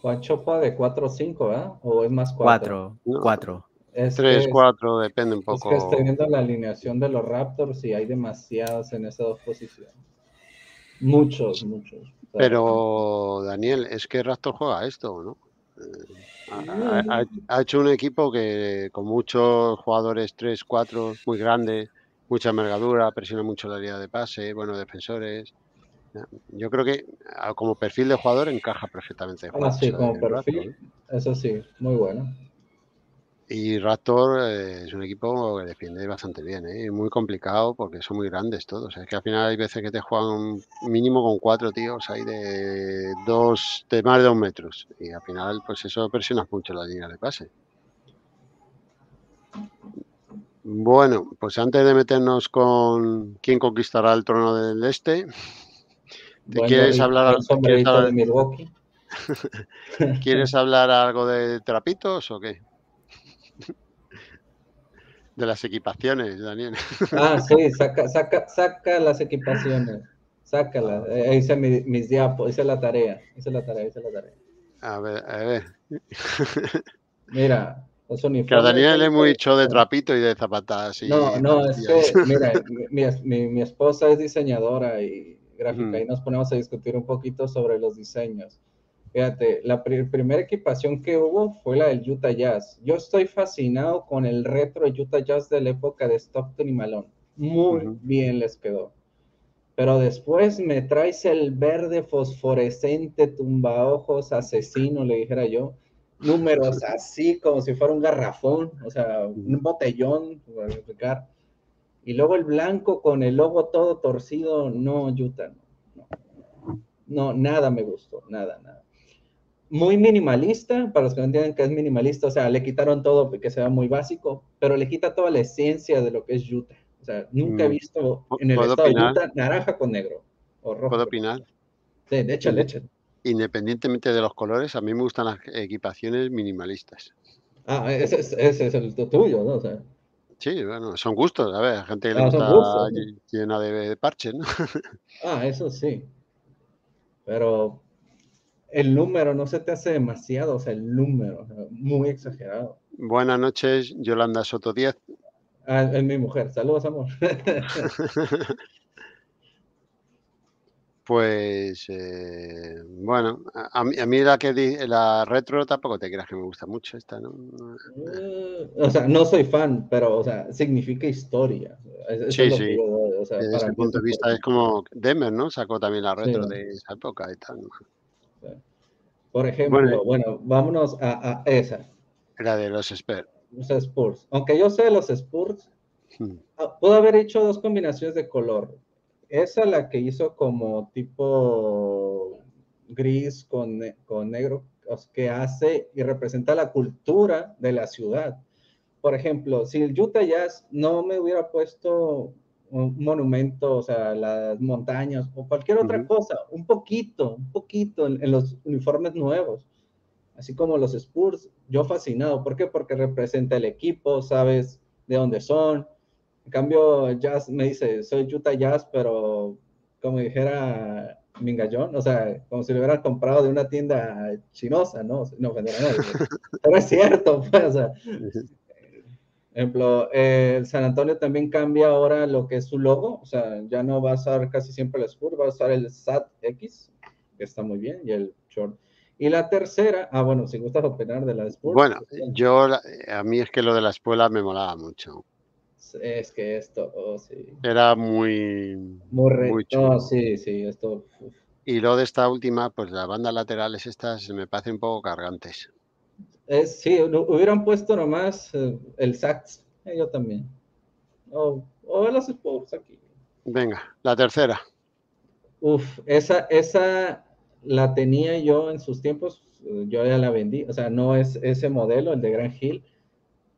Juancho fue de 4 o 5, ¿eh? ¿O es más 4? 4. 4. Es 3, 4, depende un poco. Es que estoy viendo la alineación de los Raptors y hay demasiados en esas dos posiciones. Muchos, muchos. Pero, Daniel, es que Raptors juega esto, ¿no? Eh, ha, hecho un equipo que con muchos jugadores 3, 4, muy grandes, mucha envergadura, presiona mucho la línea de pase, buenos defensores. Yo creo que como perfil de jugador encaja perfectamente. Ah, sí, como perfil, eso sí, muy bueno. Y Raptor eh, es un equipo que defiende bastante bien, ¿eh? muy complicado porque son muy grandes todos. Es que al final hay veces que te juegan mínimo con cuatro tíos ahí de dos, de más de dos metros. Y al final, pues eso presiona mucho la línea de pase. Bueno, pues antes de meternos con quién conquistará el trono del este, ¿te quieres hablar, ¿quieres hablar de Milwaukee? ¿Quieres hablar algo de trapitos o qué? De las equipaciones, Daniel. Ah, sí, saca, saca, saca las equipaciones. Sácala. Eh, hice mis diapos, hice la tarea. Hice la tarea, hice la tarea. A ver, a ver. Mira, los uniformes. Que Daniel es muy hecho de trapito y de zapatas. no, no, es que, mira, mi, mi, esposa es diseñadora y gráfica y nos ponemos a discutir un poquito sobre los diseños. Fíjate, la primera equipación que hubo fue la del Utah Jazz. Yo estoy fascinado con el retro Utah Jazz de la época de Stockton y Malone. Muy bien les quedó. Pero después me traes el verde fosforescente, tumbaojos, asesino, le dijera yo. Números así, como si fuera un garrafón, o sea, un botellón, para explicar. Y luego el blanco con el logo todo torcido, no, Utah, no. No, nada me gustó, nada, nada muy minimalista, para los que no entienden que es minimalista, o sea, le quitaron todo porque sea muy básico, pero le quita toda la esencia de lo que es Utah. O sea, nunca he mm. visto en el estado de Utah naranja con negro o rojo. ¿Puedo opinar? Sí, de hecho, leche. Independientemente de los colores, a mí me gustan las equipaciones minimalistas. Ah, ese, es el tuyo, ¿no? O sea, Sí, bueno, son gustos, a ver, gente que le ah, gusta llena de parches, ¿no? Ah, eso sí. Pero el número no se te hace demasiado, o sea, el número, muy exagerado. Buenas noches, Yolanda Soto 10. Ah, es mi mujer. Saludos, amor. pues, eh, bueno, a, mí, la que la retro tampoco te creas que me gusta mucho esta, ¿no? Eh, o sea, no soy fan, pero, o sea, significa historia. sí, sí. Desde ese punto de vista es como Demer, ¿no? Sacó también la retro de esa época y tal. ¿no? Por ejemplo, bueno, vámonos a, esa. La de los Spurs. Los Spurs. Aunque yo sé los Spurs, hmm. ah, puedo haber hecho dos combinaciones de color. Esa la que hizo como tipo gris con, con negro, que hace y representa la cultura de la ciudad. Por ejemplo, si el Utah Jazz no me hubiera puesto un monumento, o sea, las montañas o cualquier otra cosa, un poquito, un poquito en, los uniformes nuevos, así como los Spurs, yo fascinado. ¿Por qué? Porque representa el equipo, sabes de dónde son. En cambio, Jazz me dice, soy Utah Jazz, pero como dijera Mingallón, o sea, como si lo hubieran comprado de una tienda chinosa, ¿no? No, pero es cierto, pues, o sea, ejemplo, el San Antonio también cambia ahora lo que es su logo, o sea, ya no va a usar casi siempre el Spur, va a usar el SAT X, que está muy bien, y el short. Y la tercera, ah, bueno, si gustas opinar de la Spur. Bueno, yo, a mí es que lo de la escuela me molaba mucho. Es que esto, oh, sí. Era muy... Muy, muy chulo. sí, sí, esto... Y lo de esta última, pues las bandas laterales estas me parecen un poco cargantes. Es, sí, hubieran puesto nomás eh, el sax, eh, yo también. O, o los Sports aquí. Venga, la tercera. Uf, esa, esa la tenía yo en sus tiempos, eh, yo ya la vendí, o sea, no es ese modelo, el de Grand Hill,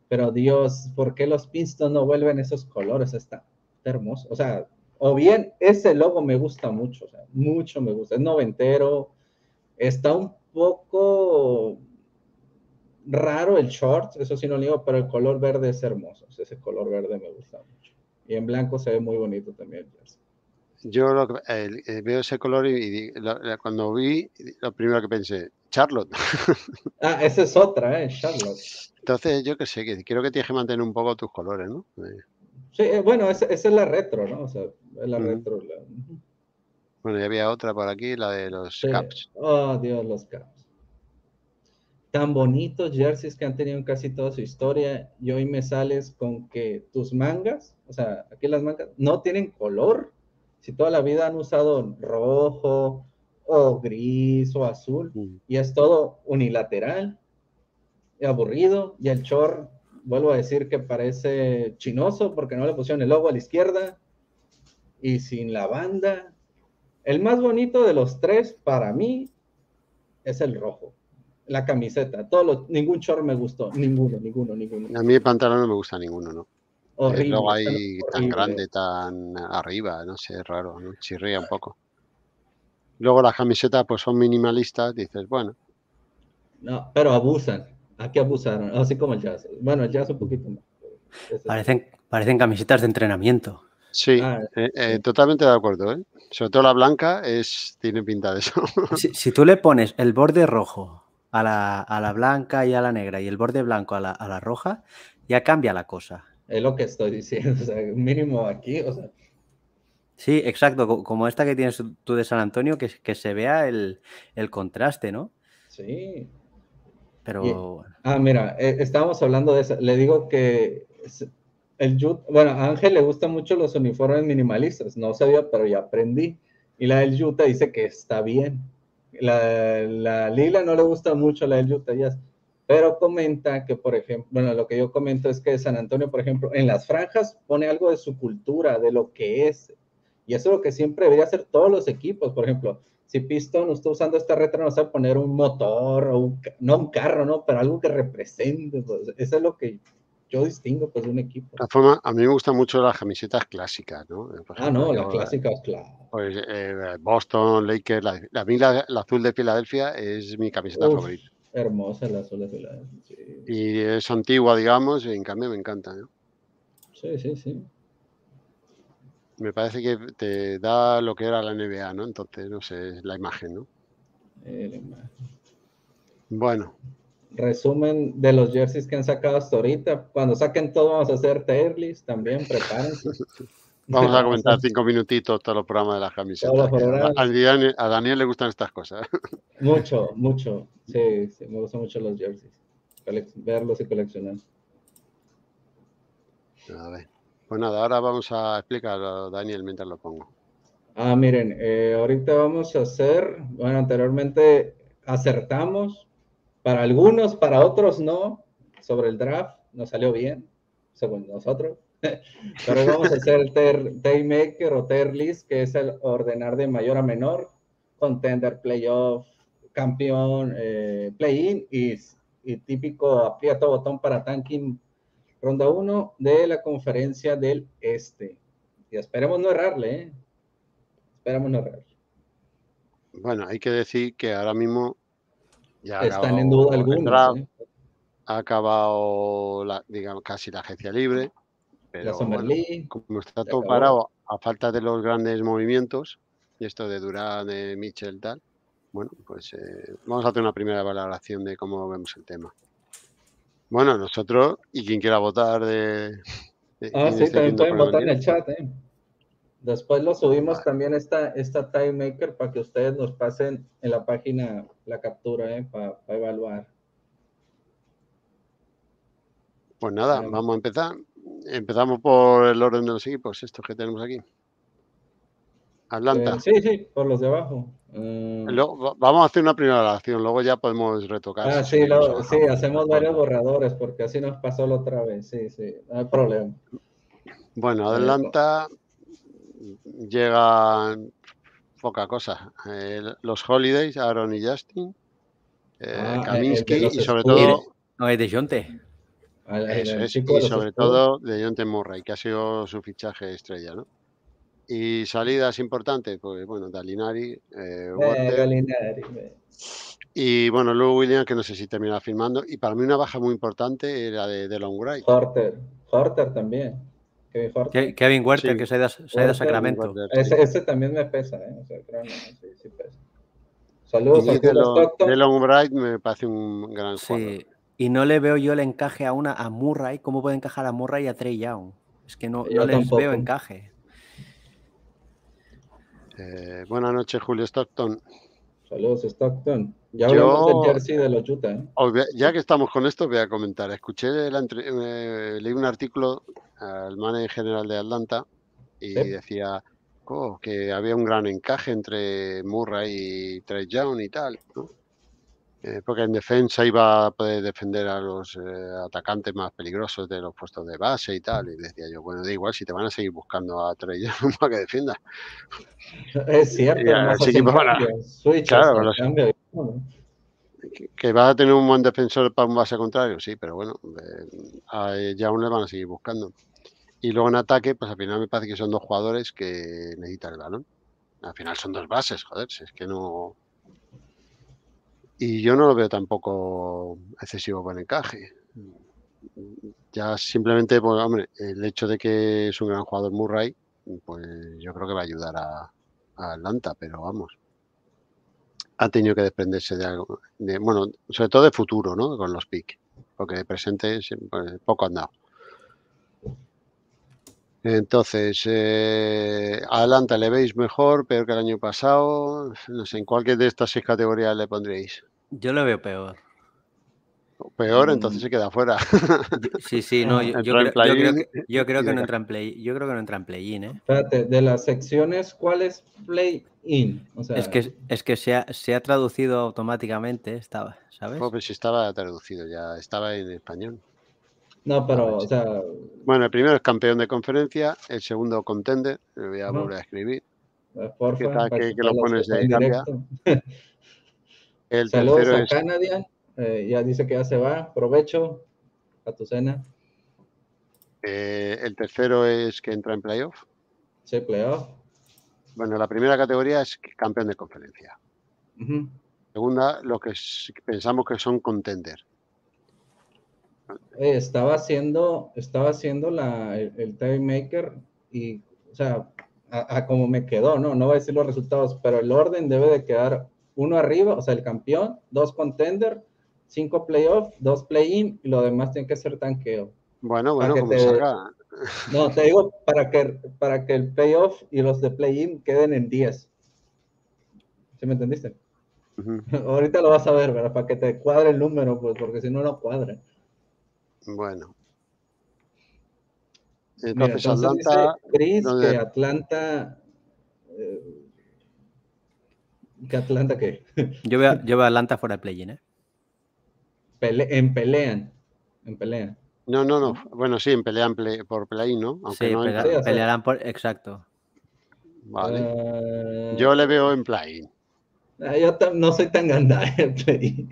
pero Dios, ¿por qué los Pistons no vuelven esos colores? Está, hermoso, o sea, o bien ese logo me gusta mucho, o sea, mucho me gusta, es noventero, está un poco raro el short, eso sí no lo digo, pero el color verde es hermoso. Ese color verde me gusta mucho. Y en blanco se ve muy bonito también. Yo lo, eh, veo ese color y, cuando vi, lo primero que pensé, Charlotte. ah, esa es otra, ¿eh? Charlotte. Entonces, yo qué sé, que creo que tienes que mantener un poco tus colores, ¿no? Sí, eh, bueno, esa, es la retro, ¿no? O sea, es la retro. Bueno, y había otra por aquí, la de los Caps. Oh, Dios, los Caps tan bonitos jerseys que han tenido en casi toda su historia y hoy me sales con que tus mangas, o sea, aquí las mangas no tienen color. Si toda la vida han usado rojo o gris o azul y es todo unilateral y aburrido y el short, vuelvo a decir que parece chinoso porque no le pusieron el logo a la izquierda y sin la banda. El más bonito de los tres para mí es el rojo la camiseta. Todo ningún short me gustó. Ninguno, ninguno, ninguno. A mí el pantalón no me gusta ninguno, ¿no? Horrible. luego está ahí tan horrible. grande, tan arriba, no sé, es raro, ¿no? chirría un poco. Luego las camisetas pues son minimalistas, dices, bueno, No, pero abusan. Aquí abusaron, así como el jazz. Bueno, el jazz un poquito más. Parecen, parecen camisetas de entrenamiento. sí, Ah, eh, eh, totalmente de acuerdo, ¿eh? Sobre todo la blanca es, tiene pinta de eso. Si, si tú le pones el borde rojo a la, a la blanca y a la negra y el borde blanco a la, a la roja, ya cambia la cosa. Es lo que estoy diciendo. O sea, mínimo aquí, o sea, Sí, exacto, co- como esta que tienes tú de San Antonio, que, que se vea el, el contraste, ¿no? sí. Pero Ah, mira, eh, estábamos hablando de eso. Le digo que el Utah, bueno, a Ángel le gustan mucho los uniformes minimalistas. No sabía, pero ya aprendí. Y la del Utah dice que está bien. La, la Lila no le gusta mucho la del Utah Jazz, pero comenta que, por ejemplo, bueno, lo que yo comento es que San Antonio, por ejemplo, en las franjas pone algo de su cultura, de lo que es. Y eso es lo que siempre debería hacer todos los equipos. Por ejemplo, si Piston está usando esta retro, no sabe poner un motor o un, no un carro, ¿no? Pero algo que represente. pues, eso es lo que yo distingo, pues, de un equipo. De todas formas, a mí me gustan mucho las camisetas clásicas, ¿no? Ah, no, la yo, clásica, claro. Pues eh, Boston, Lakers, la, la- a mí la, la azul de Filadelfia es mi camiseta Uf, favorita. hermosa la sola fila. Sí, Y es antigua, digamos, y en cambio me encanta. ¿no? sí, sí. sí. Me parece que te da lo que era la NBA, ¿no? Entonces, no sé, la imagen, ¿no? Eh, la imagen. Bueno, Resumen de los jerseys que han sacado hasta ahorita. Cuando saquen todo, vamos a hacer tier list también. Prepárense. vamos a comentar cinco minutitos todos los programas de las camisetas. A- programas. A, Daniel, le gustan estas cosas. Mucho, mucho. Sí, sí, me gustan mucho los jerseys. Verlos y coleccionar. A ver. Pues nada, ahora vamos a explicarlo, Daniel, mientras lo pongo. Ah, miren, eh, ahorita vamos a hacer, bueno, anteriormente acertamos, para algunos, para otros no, sobre el draft, nos salió bien, según nosotros, pero vamos a hacer el tier, tier maker o tier list, que es el ordenar de mayor a menor, contender, playoff, campeón, eh, play-in y, y típico aprieto botón para tanking, ronda 1 de la conferencia del este. Y esperemos no errarle, ¿eh? Esperamos no errarle. Bueno, hay que decir que ahora mismo ya Están en duda algunos. ¿eh? ha acabado, la, digamos, casi la agencia libre, pero La Summer bueno, League. como está todo acabó. parado a falta de los grandes movimientos, y esto de Durán, de Mitchell, tal, bueno, pues eh, vamos a hacer una primera valoración de cómo vemos el tema. Bueno, nosotros, y quien quiera votar de... de Ah, sí, también pueden votar en el chat, ¿eh? Después lo subimos también esta, esta time maker para que ustedes nos pasen en la página la captura, ¿eh? Para evaluar. Pues nada, vamos a empezar. Empezamos por el orden de los equipos, estos que tenemos aquí. Atlanta. Eh, sí, sí, por los de abajo. Eh, Luego, vamos a hacer una primera valoración, luego ya podemos retocar. ah, sí, lo- sí, hacemos varios borradores porque así nos pasó la otra vez. Sí, sí, no hay problema. Bueno, Eh, Atlanta llegan poca cosa. Eh, los Holidays, Aaron y Justin, eh, Ah, Kaminsky y sobre todo, no es de Jonte. Eso es, chico y sobre todo de Jonte Murray, que ha sido su fichaje estrella, ¿no? Y salidas importantes, pues bueno, Dalinari, eh, Eh, Walter, y bueno, luego Williams, que no sé si termina firmando. Y para mí una baja muy importante era de, de Long Horter también. Kevin Horter. Kevin Werther, Sí. que se ha ido, a- Sacramento. Ese, ese también me pesa, ¿eh? O sea, créanme, sí, sí pesa. Saludos a Long Wright me parece un gran jugador. Sí. Y no le veo yo el encaje a una a Murray. ¿Cómo puede encajar a Murray y a Trey Young? Es que no, no les tampoco. veo encaje. Eh, buenas noches, Julio Stockton. Saludos, Stockton. Ya Yo- del jersey de los Utah, ¿eh? A- ya que estamos con esto, voy a comentar. Escuché, la eh, leí un artículo al manager general de Atlanta y Sí. decía oh, que había un gran encaje entre Murray y Trey Young y tal, ¿no? Eh, porque en defensa iba a poder defender a los eh, atacantes más peligrosos de los puestos de base y tal. Y decía yo, bueno, da igual si te van a seguir buscando a Trey Young para que defienda. Es cierto, van a- cambios, switches, Claro, ¿no? los- Que- va a tener un buen defensor para un base contrario, sí, pero bueno, eh, a Young le van a seguir buscando. Y luego en ataque, pues al final me parece que son dos jugadores que necesitan el balón. Al final son dos bases, joder, si es que no. Y yo no lo veo tampoco excesivo por encaje. Ya simplemente, pues, hombre, el hecho de que es un gran jugador Murray, pues yo creo que va a ayudar a, a Atlanta, pero vamos. Ha tenido que desprenderse de algo, de, bueno, sobre todo de futuro, ¿no? Con los pick, porque de presente pues, poco han dado. Entonces, eh, Atlanta le veis mejor, peor que el año pasado. No sé, ¿en cualquier de estas seis categorías le pondréis? Yo lo veo peor. Peor, entonces se queda fuera. Sí, sí, no, yo, yo creo, yo creo que, yo creo que no entra en play, yo creo que no entra en play-in, ¿eh? Espérate, de las secciones, ¿cuál es play-in? O sea, Es que, es que se, ha, se ha traducido automáticamente, estaba, ¿sabes? Pues sí estaba traducido, ya estaba en español. no, pero, o sea, Bueno, el primero es campeón de conferencia, el segundo contender, lo voy a volver a escribir. porfa, ¿Qué tal? para ¿Qué- que lo pones sepan ahí. El Saludos tercero a es Canadian, eh, ya dice que ya se va, provecho a tu cena, eh, el tercero es que entra en playoff. sí, playoff. Bueno, la primera categoría es campeón de conferencia. Segunda, lo que pensamos que son contender. Eh, estaba haciendo, estaba haciendo la, el, el time maker y, o sea, a, a como me quedó, ¿no? No voy a decir los resultados, pero el orden debe de quedar uno arriba, o sea, el campeón, dos contender, cinco playoff, dos play-in y lo demás tiene que ser tanqueo. Bueno, bueno, como te- salga. No, te digo para que, para que el playoff y los de play-in queden en 10. ¿Sí me entendiste? Ahorita lo vas a ver, ¿verdad? Para que te cuadre el número, pues, porque si no, no cuadra. Bueno. Mira, Entonces, Atlanta, dice Chris ¿dónde? que Atlanta. eh, que Atlanta que Yo veo, yo veo a Atlanta fuera de play-in, ¿eh? Pele- en pelean. En pelean. no, no, no. Bueno, sí, en pelean por play, ¿no? Aunque Sí, no pelea- pelearán por. Exacto. Vale. Eh, Yo le veo en play. ah, yo no soy tan ganda en play.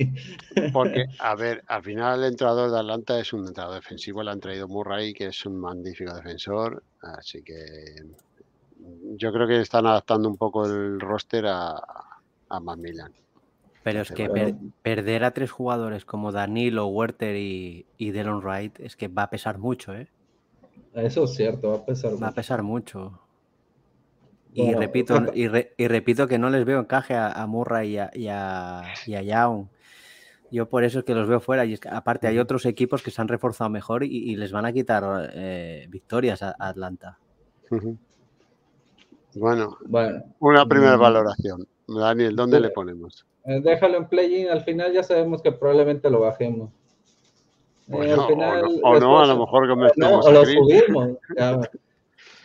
Porque, a ver, al final el entrenador de Atlanta es un entrenador defensivo, le han traído Murray, que es un magnífico defensor, así que yo creo que están adaptando un poco el roster a, a Macmillan. Pero es que per- perder a tres jugadores como Danilo, Werther y, y Delon Wright es que va a pesar mucho, ¿eh? Eso es cierto, va a pesar. Va a mucho. pesar mucho. Y Bueno, repito, y, re- y repito que no les veo encaje a, a Murray y a, y a, y a Young. Yo por eso es que los veo fuera. Y es que aparte hay otros equipos que se han reforzado mejor y, y les van a quitar eh, victorias a, a Atlanta. Bueno, Bueno, una primera Mm. valoración. Daniel, ¿dónde Sí. le ponemos? Eh, déjalo en play-in. Al final ya sabemos que probablemente lo bajemos. Eh, Bueno, al o no, o no, a lo mejor No, o lo subimos. ya.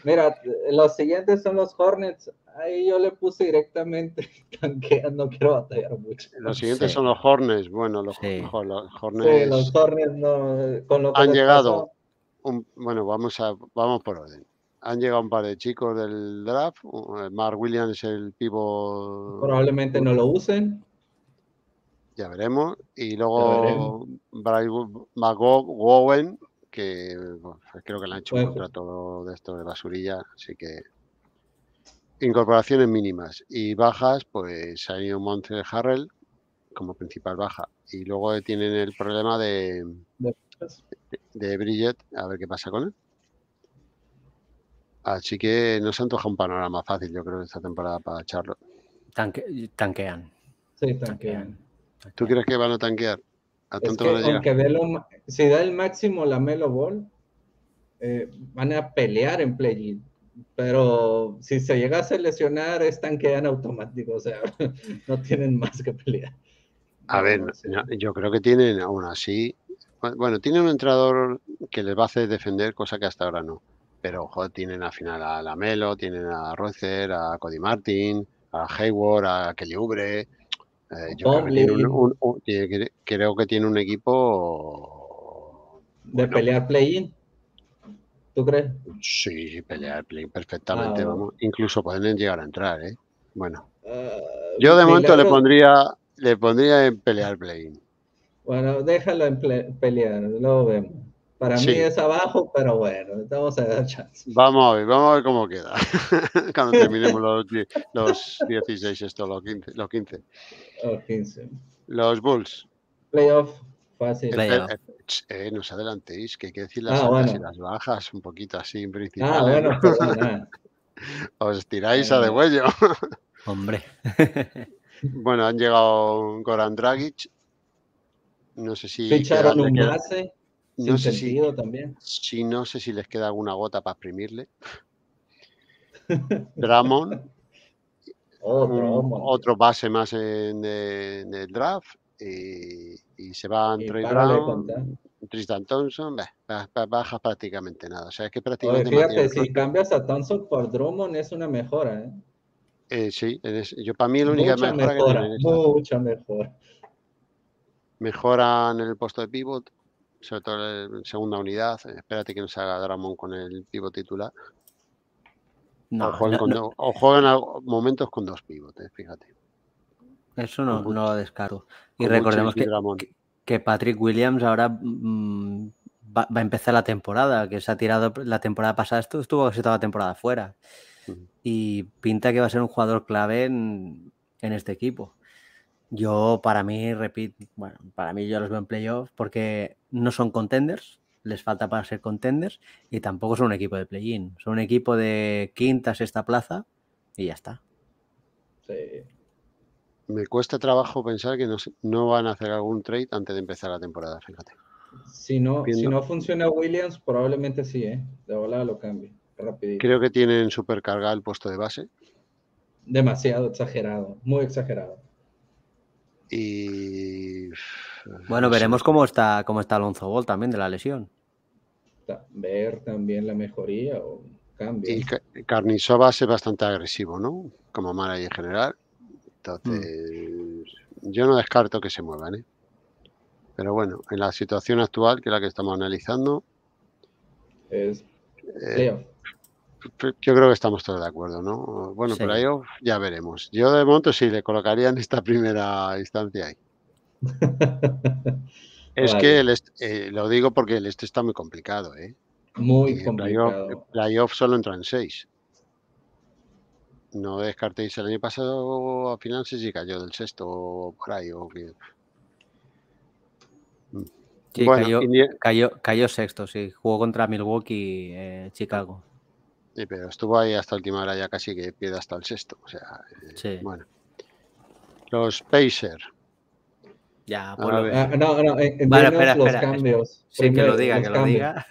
Mira, los siguientes son los Hornets. Ahí yo le puse directamente tanqueando, no quiero batallar mucho. Los siguientes Sí. son los Hornets. Bueno, los, Sí. jo- los Sí, Hornets los Hornets no, con lo que han llegado. pasó, un- bueno, vamos a vamos por orden. Han llegado un par de chicos del draft. uh, Mark Williams, el pivo, probablemente no lo usen. Ya veremos. Y luego Brian McGowan, que bueno, creo que le han hecho un contrato de esto de basurilla, así que incorporaciones mínimas y bajas, pues ha ido Monte Harrell como principal baja. Y luego tienen el problema de, de Bridget, a ver qué pasa con él. Así que no se antoja un panorama fácil, yo creo, esta temporada para Charlotte. Tanque- tanquean. Sí, tanquean, tanquean. ¿Tú crees que van a tanquear? ¿A Es tanto que van a llegar? aunque dé lo ma- si da el máximo la Melo Ball, eh, van a pelear en play-in. Pero si se llegase a lesionar, es tanquean automático. O sea, no tienen más que pelear. A ver, no yo creo que tienen aún así. Bueno, tienen un entrenador que les va a hacer defender, cosa que hasta ahora no. Pero joder, tienen al final a Lamelo, tienen a Rocer, a Cody Martin, a Hayward, a Kelly Oubre. Eh, yo creo que, tiene un, Conley. un- un- tiene que- creo que tiene un equipo. De pelear play-in. ¿Tú crees? Sí, pelear play perfectamente, Ah, vamos. Incluso pueden llegar a entrar, ¿eh? Bueno, Ah, yo de momento le pondría, le pondría en pelear play. Bueno, déjalo en pelear, luego vemos. Para mí es abajo, pero bueno, vamos a dar chance. Vamos a ver, vamos a ver cómo queda. Cuando terminemos los, los 16, esto, los 15. Los 15. Los 15. Los Bulls. Playoff, fácil. Eh, eh, no os adelantéis, que hay que decir las ah, altas y las bajas, un poquito así en principio. Ah, bueno, pues Os tiráis a de huello. Hombre. bueno, han llegado Goran Dragic. No sé si. Ficharon un base no sé si, también. Si no sé si les queda alguna gota para exprimirle. Dramon. Otro, base más en, el draft. Y, se va Trey Brown, Tristan Thompson, baja prácticamente nada. O sea, es que prácticamente. fíjate, si cambias a Thompson por Drummond es una mejora, ¿eh? eh sí, yo para mí la única mejora, mejora que Mucha mejora. Mejora en el puesto de pivot sobre todo en segunda unidad. Espérate que no se haga Dramon con el pivo titular. O, jueguen momentos con dos pivotes, fíjate. Eso no, no lo descargo. Y recordemos que, que, Patrick Williams ahora mm, va, a empezar la temporada, que se ha tirado la temporada pasada, esto estuvo casi toda la temporada fuera. Y pinta que va a ser un jugador clave en, en este equipo. Yo, para mí, repito, bueno, para mí yo los veo en playoffs porque no son contenders, les falta para ser contenders y tampoco son un equipo de play-in. Son un equipo de quinta, sexta plaza y ya está. Sí. Me cuesta trabajo pensar que no, no van a hacer algún trade antes de empezar la temporada, fíjate. Si no, si no funciona Williams, probablemente sí, ¿eh? De volada lo cambie. Rapidito. Creo que tienen supercargado el puesto de base. Demasiado exagerado, muy exagerado. Y bueno, veremos cómo está cómo está Alonso Ball también de la lesión. Ver también la mejoría o cambio. Y Carnisova es bastante agresivo, ¿no? Como manager en general. Entonces, mm. yo no descarto que se muevan, ¿eh? Pero bueno, en la situación actual, que es la que estamos analizando, es eh, yo creo que estamos todos de acuerdo, ¿no? Bueno, pero ahí ya veremos. Yo de momento sí le colocaría en esta primera instancia ahí. es que el eh, lo digo porque el este está muy complicado, ¿eh? Muy complicado. El playoff, solo entra en seis. No descartéis el año pasado a final si cayó del sexto o por ahí. O Sí, cayó, cayó, sexto, sí. Jugó contra Milwaukee, eh, Chicago. Sí, pero estuvo ahí hasta última hora ya casi que pierde hasta el sexto. O sea, eh, bueno. Los Pacers. Ya, bueno. Ah, no, no, en, vale, espera, los espera, cambios. Sí, que lo diga, que lo diga.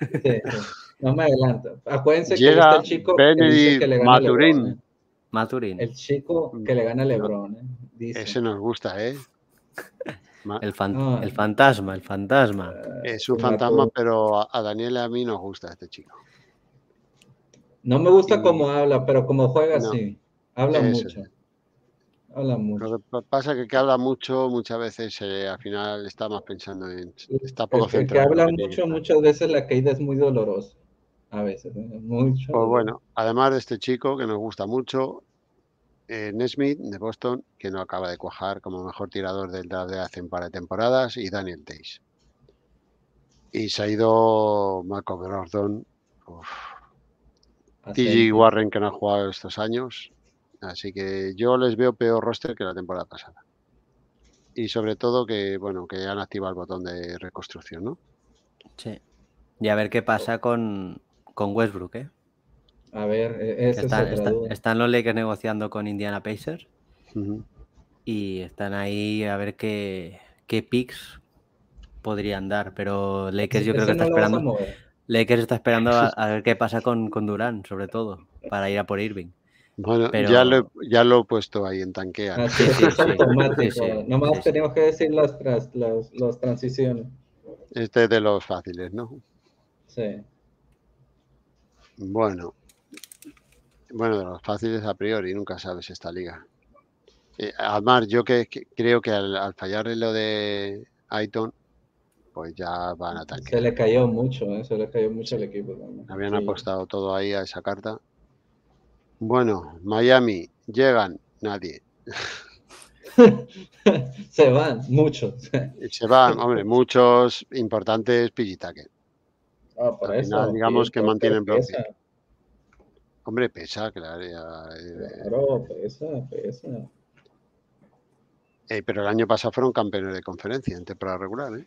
No me adelanto. Acuérdense que este chico Benedict que le gana Maturín. Lebron, ¿eh? Maturín. El chico que le gana a Lebron. ¿eh? Dice. Ese nos gusta, ¿eh? El, fan, ah. el, fantasma, el fantasma. Es un fantasma, pero a Daniel y a mí nos gusta este chico. No me gusta cómo habla, pero como juega sí. Habla mucho. Habla mucho. Lo que pasa es que, habla mucho, muchas veces eh, al final está más pensando en. Está poco el, que habla mucho, muchas veces la caída es muy dolorosa. A veces, ¿eh? mucho. Pues bueno, además de este chico que nos gusta mucho, eh, Nesmith de Boston, que no acaba de cuajar como mejor tirador del draft de hace un par de temporadas, y Daniel Tays. Y se ha ido Marco Brogdon. TG Warren, que no ha jugado estos años. Así que yo les veo peor roster que la temporada pasada. Y sobre todo que, bueno, que han activado el botón de reconstrucción, ¿no? Sí. Y a ver qué pasa con, con Westbrook, ¿eh? A ver, e-, están, están, los Lakers negociando con Indiana Pacers. Y están ahí a ver qué, qué picks podrían dar. Pero Lakers yo creo que está esperando. Lakers está esperando a, ver qué pasa con, con Durán, sobre todo, para ir a por Irving. Bueno, ya, lo, ya lo he puesto ahí en tanquear. Ah, sí, automático. Nomás tenemos que decir las, las, transiciones. Este es de los fáciles, ¿no? Sí. Bueno. Bueno, de los fáciles a priori, nunca sabes esta liga. Eh, además, yo que, creo que al, al fallarle lo de Aiton, pues ya van a tanquear. Se le cayó mucho, ¿eh? se le cayó mucho al equipo Habían apostado todo ahí a esa carta. Bueno, Miami, llegan, nadie. se van, muchos. se van, hombre, muchos importantes Pillitaque. Ah, por Al eso. digamos sí, que mantienen bloque. Hombre, pesa, claro. ya, eh, Claro, pesa, pesa. eh, pero el año pasado fueron campeones de conferencia en temporada regular, ¿eh?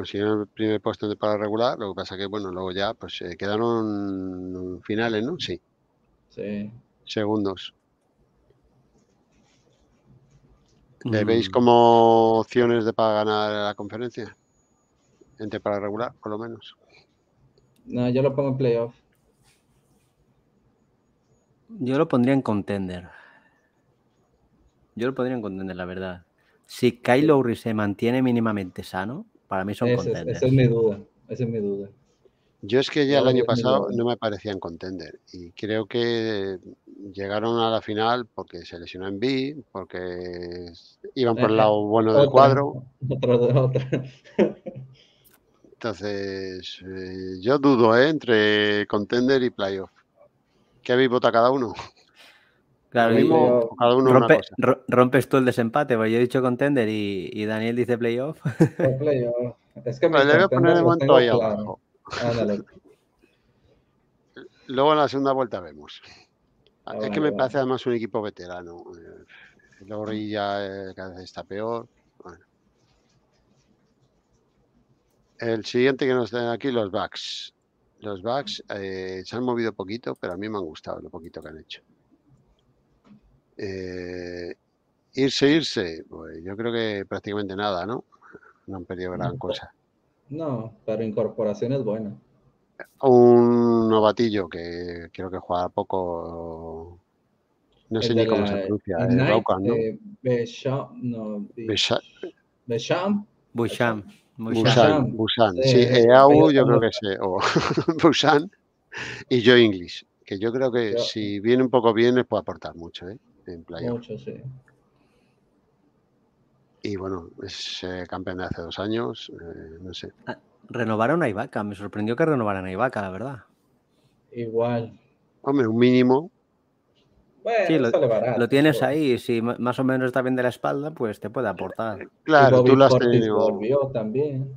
Consiguieron el primer puesto en temporada regular, lo que pasa que, bueno, luego ya, pues eh, quedaron finales, ¿no? Sí, Sí. segundos. ¿Le Mm, veis como opciones de para ganar la conferencia? En temporada regular, por lo menos. No, yo lo pongo en playoff. Yo lo pondría en contender. Yo lo pondría en contender, la verdad. Si Kyle Lowry se mantiene mínimamente sano, para mí son Ese es- contenders. esa es mi duda. Esa es mi duda. Yo es que ya el año pasado no me parecían contender y creo que llegaron a la final porque se lesionó en B, porque iban por el lado bueno del Otra, cuadro. Otra, otra. Entonces, eh, yo dudo ¿eh? entre contender y playoff. ¿Qué habéis votado cada uno? Claro, mismo, cada uno una cosa. rompes tú el desempate, porque yo he dicho contender y, y Daniel dice playoff. Fue playoff. Es que Pues mis le voy a poner tengo ahí claro. abajo. Ándale. Luego en la segunda vuelta vemos. Ah, es que me parece además un equipo veterano. Eh, Lowry ya eh, cada vez está peor. Bueno. El siguiente que nos dan aquí, los Bucks. Los Bucks eh, se han movido poquito, pero a mí me han gustado lo poquito que han hecho. Eh, irse, irse, pues yo creo que prácticamente nada, ¿no? No han perdido gran No. cosa. No, pero incorporación es buena. Un novatillo que creo que juega poco. No sé El ni cómo la se pronuncia. eh, Ignite, Raucan, ¿no? eh, Besham, no, Be- Besha- Besham, Busham. Busham. Busan, Busan. Sí, EAU ellos yo creo que sí. O Busan y Joe English. Que yo creo que Yo- si viene un poco bien les puede aportar mucho, ¿eh? En playoff. mucho, sí. Y bueno, es eh, campeón de hace dos años. eh, no sé. Renovaron a Ibaka. Me sorprendió que renovaran a Ibaka, la verdad. Igual. Hombre, un mínimo. Bueno, Sí, lo- sale barato, Lo tienes pero- ahí, si más o menos está bien de la espalda, pues te puede aportar. Claro, Bobby tú lo has Portis tenido. volvió también.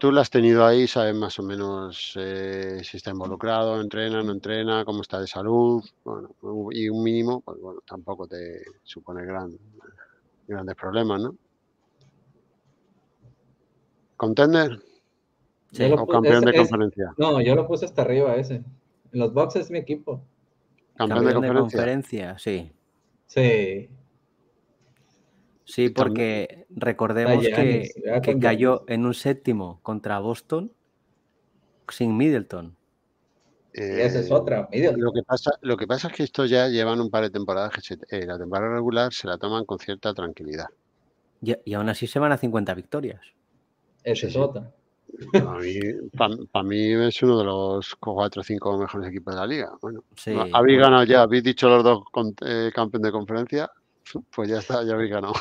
Tú lo has tenido ahí, sabes más o menos eh, si está involucrado, entrena, no entrena, cómo está de salud, bueno, y un mínimo, pues bueno, tampoco te supone gran, grandes problemas, ¿no? ¿Contender lo o campeón de es- conferencia? No, yo lo puse hasta arriba ese. En los boxes es mi equipo. ¿Campeón, de conferencia? conferencia, sí. Sí. Sí, porque recordemos que, que cayó en un séptimo contra Boston sin Middleton. Y esa es Eh, otra. Middleton. Lo que, pasa, lo que pasa es que estos ya llevan un par de temporadas que se- eh, la temporada regular se la toman con cierta tranquilidad. Y, y aún así se van a 50 victorias. Esa sí, es sí. otra. Para mí es uno de los cuatro o cinco mejores equipos de la liga. Bueno, Sí, habéis bueno, ganado ya, habéis dicho los dos con- eh, campeón de conferencia, pues ya está, ya habéis ganado.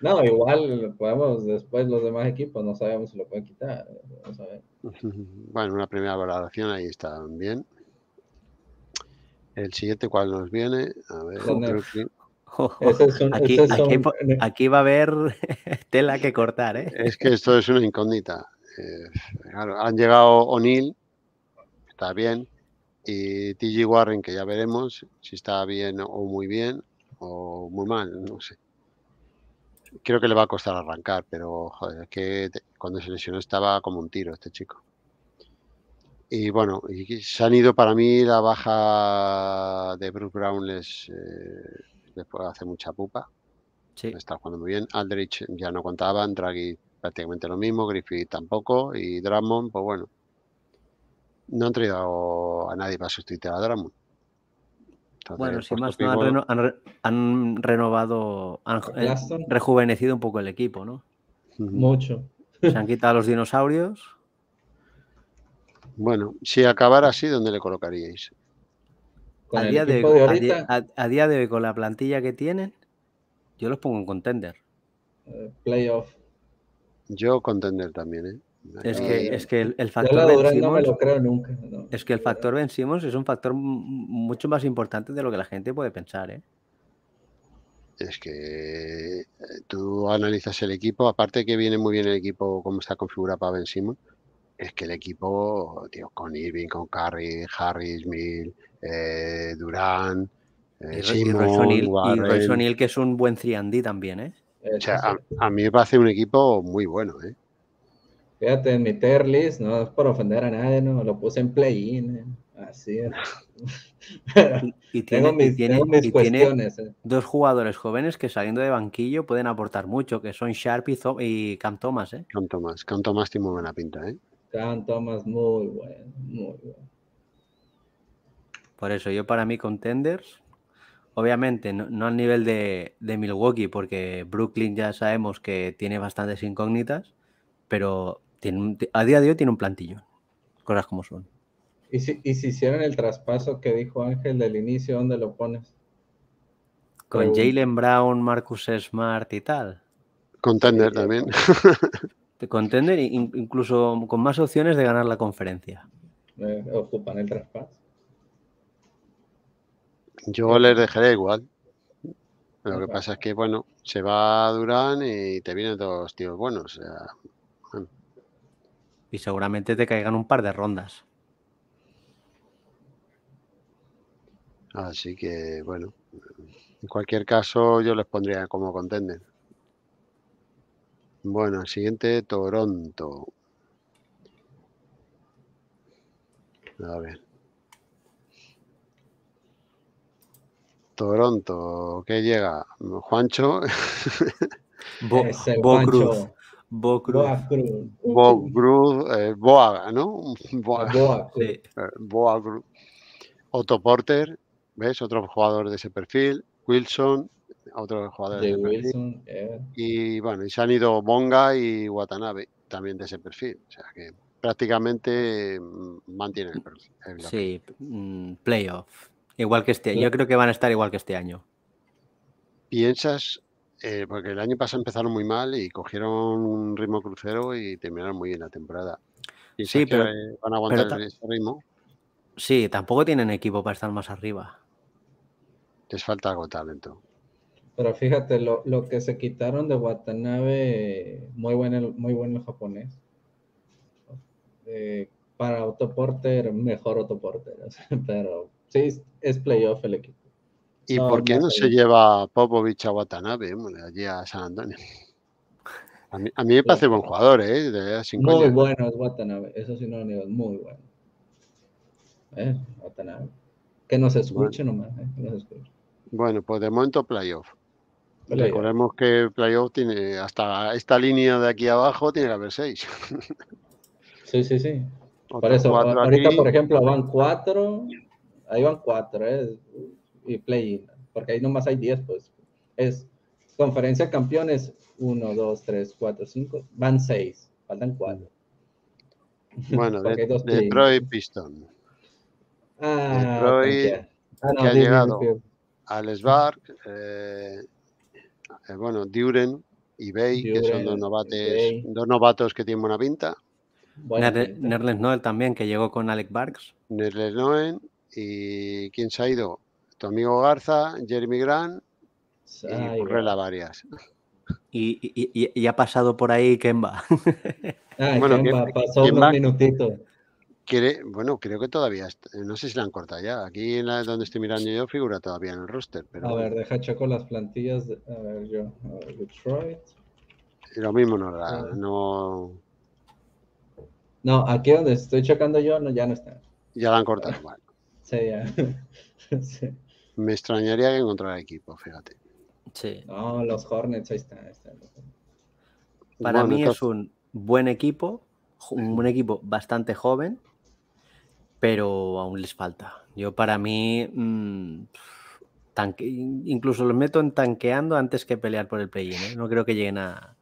No, igual podemos después los demás equipos, no sabemos si lo pueden quitar. Vamos a ver. Bueno, una primera valoración, ahí está bien. El siguiente, ¿cuál nos viene? A ver, es un- Aquí, es un- va a haber tela que cortar, ¿eh? Es que esto es una incógnita. Eh, claro, han llegado O'Neill, está bien, y TG Warren, que ya veremos si está bien o muy bien o muy mal, no sé. Creo que le va a costar arrancar, pero joder, es que te- cuando se lesionó estaba como un tiro este chico. Y bueno, y se han ido para mí la baja de Bruce Brown les, eh, les hacer mucha pupa Sí. está jugando muy bien. Aldrich ya no contaban, Draghi prácticamente lo mismo, Griffith tampoco y Drummond, pues bueno. No han traído a nadie para sustituir a Drummond. Bueno, sin más, no, han, pivot, reno- han re- han renovado, han ¿A eh, rejuvenecido un poco el equipo, ¿no? Mucho. Se han quitado los dinosaurios. Bueno, si acabara así, ¿dónde le colocaríais? Con A el día, de, equipo de a día- ahorita, a- a día de hoy, con la plantilla que tienen, yo los pongo en contender. eh, playoff. Yo contender también, ¿eh? Es Ah, que, es que el, factor Ben Durant no me Simmons- lo creo nunca. no. es que el factor Ben Simmons es un factor mucho más importante de lo que la gente puede pensar, ¿eh? es que eh, tú analizas el equipo, aparte que viene muy bien el equipo como está configurado para Ben Simon, es que el equipo, tío, con Irving, con Curry, Harris, Mill, eh, Durán, eh, Y, Simon, Royce y O'Neal, que es un buen 3D también, ¿eh? O sea, a, a mí me parece un equipo muy bueno, ¿eh? Fíjate, en mi tier list, no es por ofender a nadie, no, lo puse en play-in, eh, así es. Y tiene, tengo mis, y tiene- tengo mis y tiene cuestiones. eh. dos jugadores jóvenes que saliendo de banquillo pueden aportar mucho, que son Sharp y, Zo- y Cam Thomas, ¿eh? Con Tomás, con Tomás tiene muy buena pinta, ¿eh? Cam Thomas, muy bueno, muy bueno. Por eso, yo para mí contenders, obviamente no, no al nivel de, de Milwaukee, porque Brooklyn ya sabemos que tiene bastantes incógnitas, pero tiene un- a día de hoy tiene un plantillo, cosas como son. Y si, y si hicieran el traspaso que dijo Ángel del inicio, ¿dónde lo pones? Con. Jalen Brown, Marcus Smart y tal. Contender Sí, también. De contender e in- incluso con más opciones de ganar la conferencia. Eh, ocupan el traspaso. Yo les dejaré igual. Lo que pasa es que, bueno, se va Durán y te vienen dos tíos buenos. O sea, Y seguramente te caigan un par de rondas. así que, bueno, en cualquier caso yo les pondría como contender. Bueno, el siguiente, Toronto. A ver. Toronto, ¿qué llega? Juancho, Bo, Bo Juancho, Cruz. Bo Cruz. Boa Cruz. Bo Cruz, eh, Boaga, ¿no? Boa- Boa. Sí. eh, Boa Cruz. Otto Porter, ¿ves? Otro jugador de ese perfil. Wilson, otro jugador de ese perfil. Wilson. eh. Y bueno, y se han ido Bonga y Watanabe, también de ese perfil. O sea que prácticamente mm, mantienen el perfil. el. Sí, mm, playoff. Igual que este Sí. Yo creo que van a estar igual que este año. Piensas, eh, porque el año pasado empezaron muy mal y cogieron un ritmo crucero y terminaron muy bien la temporada. ¿Piensas Sí, pero- eh, van a aguantar ta- ese ritmo? Sí, tampoco tienen equipo para estar más arriba. Les falta algo de talento. Pero fíjate, lo, lo que se quitaron de Watanabe, muy bueno el, muy bueno el japonés. Eh, para Otto Porter, mejor Otto Porter. o sea, pero sí, es playoff el equipo. ¿Y por qué no se lleva Popovich a Watanabe, hombre, allí a San Antonio? A mí, a mí me parece buen jugador, ¿eh? De Muy bueno es Watanabe, eso sí no lo niego, muy bueno. Eh, Watanabe. Que nos escuche nomás, eh, que nos escuche. Bueno, pues de momento playoff. Recordemos que playoff tiene hasta esta línea de aquí abajo tiene que haber seis. Sí, sí, sí. Por eso, ahorita, aquí. por ejemplo, van cuatro, ahí van cuatro, ¿eh? Y play porque ahí nomás hay diez, pues. Es conferencia de campeones, uno, dos, tres, cuatro, cinco, van seis, faltan cuatro. Bueno, porque de- play-in. Detroit Piston. Ah, Detroit. Ah, que ha dime, llegado. dime. Alex Bark, eh, eh, bueno, Duren y Bay, que son dos, Duren, novates, dos novatos que tienen buena pinta. Buena Ner- pinta. Nerlens Noel también, que llegó con Alec Barks. Nerles Noen y ¿quién se ha ido? Tu amigo Garza, Jeremy Grant y va. varias. Y, y- y- y ha pasado por ahí Kemba. Ay, Bueno, Kemba, ¿quién- pasó quién unos minutitos. Bueno, creo que todavía, no sé si la han cortado ya. Aquí en la, donde estoy mirando yo figura todavía en el roster, pero A ver, deja checo las plantillas. de- a ver, yo. A ver, Detroit. lo mismo no, la- Ah. no No, aquí donde estoy checando yo, no, ya no está. ya la han cortado. Bueno, Sí, ya. Sí. Me extrañaría que encontrara equipo, fíjate. Sí. No, los Hornets, ahí está. ahí está. Para Bueno, mí entonces- es un buen equipo, un buen equipo bastante joven, pero aún les falta. Yo para mí, mm, tanque- incluso los meto en tanqueando antes que pelear por el play-in. ¿eh? No creo que lleguen a,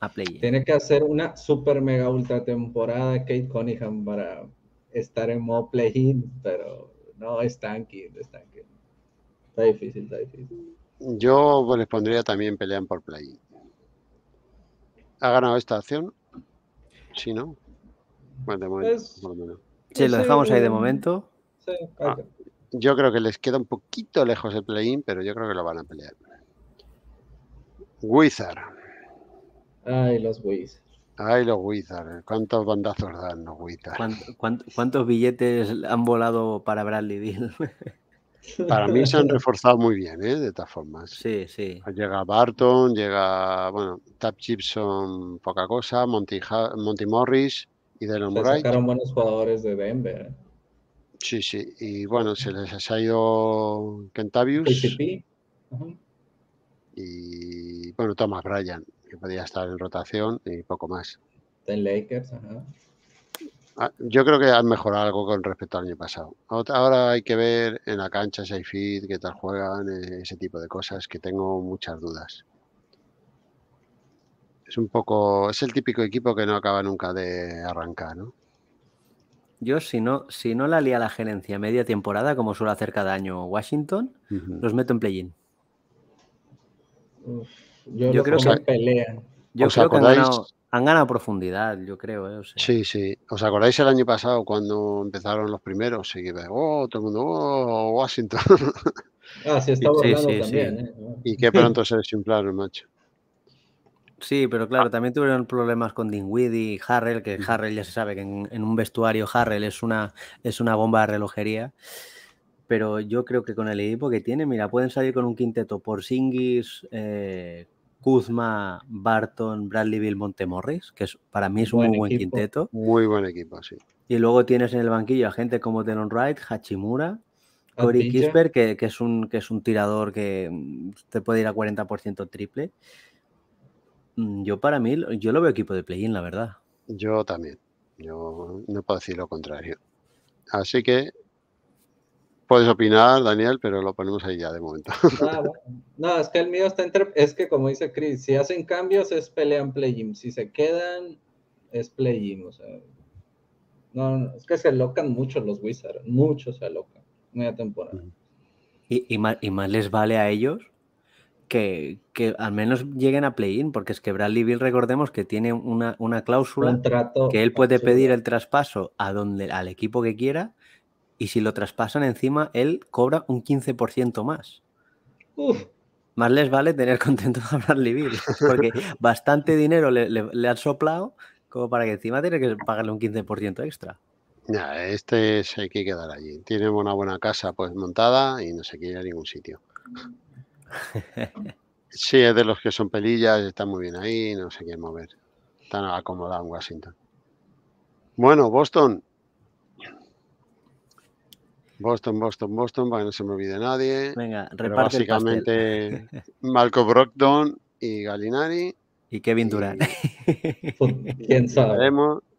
a play-in. Tiene que hacer una super mega ultra temporada Kate Cunningham para estar en modo play-in, pero no es tanking, es tanking. Está difícil, está difícil. Yo les pondría también pelean por play. ¿Ha ganado esta acción? Sí, ¿no? Bueno, de momento, por lo menos. Sí, lo Sí, dejamos ahí de momento. Sí, Ah. Yo creo que les queda un poquito lejos el play-in, pero yo creo que lo van a pelear. Wizard. Ay, los Wizards. Ay, los Wizards. ¿Cuántos bandazos dan los Wizards? ¿Cuántos, billetes han volado para Bradley Bill? Para mí se han reforzado muy bien, ¿eh? de todas formas. Sí, sí. Llega Barton, llega, bueno, Tap Gibson, poca cosa, Monty, Monty Morris y Delon Wright. Sacaron buenos jugadores de Denver. ¿eh? Sí, sí. Y bueno, se les ha ido Kentavius. KCP. Y bueno, Thomas Bryan, que podía estar en rotación y poco más. En Lakers, ajá. Yo creo que han mejorado algo con respecto al año pasado. Ahora hay que ver en la cancha si hay fit, qué tal juegan, eh, ese tipo de cosas, que tengo muchas dudas. Es un poco, es el típico equipo que no acaba nunca de arrancar, ¿no? Yo, si no, si no la lía la gerencia media temporada, como suele hacer cada año Washington, los meto en play-in. Yo, creo que pelean. Yo creo que han ganado, han ganado profundidad, yo creo. ¿eh? Sí, sí. ¿Os acordáis el año pasado cuando empezaron los primeros? Y oh, todo el mundo, oh, Washington. Ah, sí, está sí, sí, también. ¿eh? Y qué pronto se desinflaron, macho. Sí, pero claro, también tuvieron problemas con Dinwiddie y Harrell, que Harrell ya se sabe que en, un vestuario Harrell es una, es una bomba de relojería. Pero yo creo que con el equipo que tiene, mira, pueden salir con un quinteto por Singis, eh, Kuzma, Barton, Bradley Bill, Montemorris, que es, para mí es un muy buen quinteto. Muy buen equipo, sí. Y luego tienes en el banquillo a gente como Tenon Wright, Hachimura, Corey Kisper, que, es un, que es un tirador que te puede ir a 40% triple. Mm, yo para mí, yo lo veo equipo de play-in, la verdad. Yo también. Yo no puedo decir lo contrario. Así que Puedes opinar, Daniel, pero lo ponemos ahí ya de momento. Ah, no, es que el mío está entre. Es que, como dice Chris, si hacen cambios es pelean play Si se quedan, es play O sea, no, es que se alocan mucho los Wizards. Muchos se alocan. Media temporada. Y, y, más, les vale a ellos que, al menos lleguen a play-in, porque es que Bradley Bill, recordemos que tiene una, cláusula que él puede pedir el traspaso a donde, al equipo que quiera y si lo traspasan encima, él cobra un 15% más. Más les vale tener contento a Bradley Bill, porque bastante dinero le, le, han soplado como para que encima tiene que pagarle un 15% extra. Ya, este se hay que quedar allí. Tiene una buena casa pues montada y no se quiere ir a ningún sitio. Sí, es de los que son pelillas, están muy bien ahí, no se quieren mover. Están acomodados en Washington. Bueno, Boston, Boston, Boston, Boston, para que no se me olvide nadie. Venga, reparte Básicamente, Malcolm Brogdon y Galinari. Y Kevin Durant. ¿Quién sabe?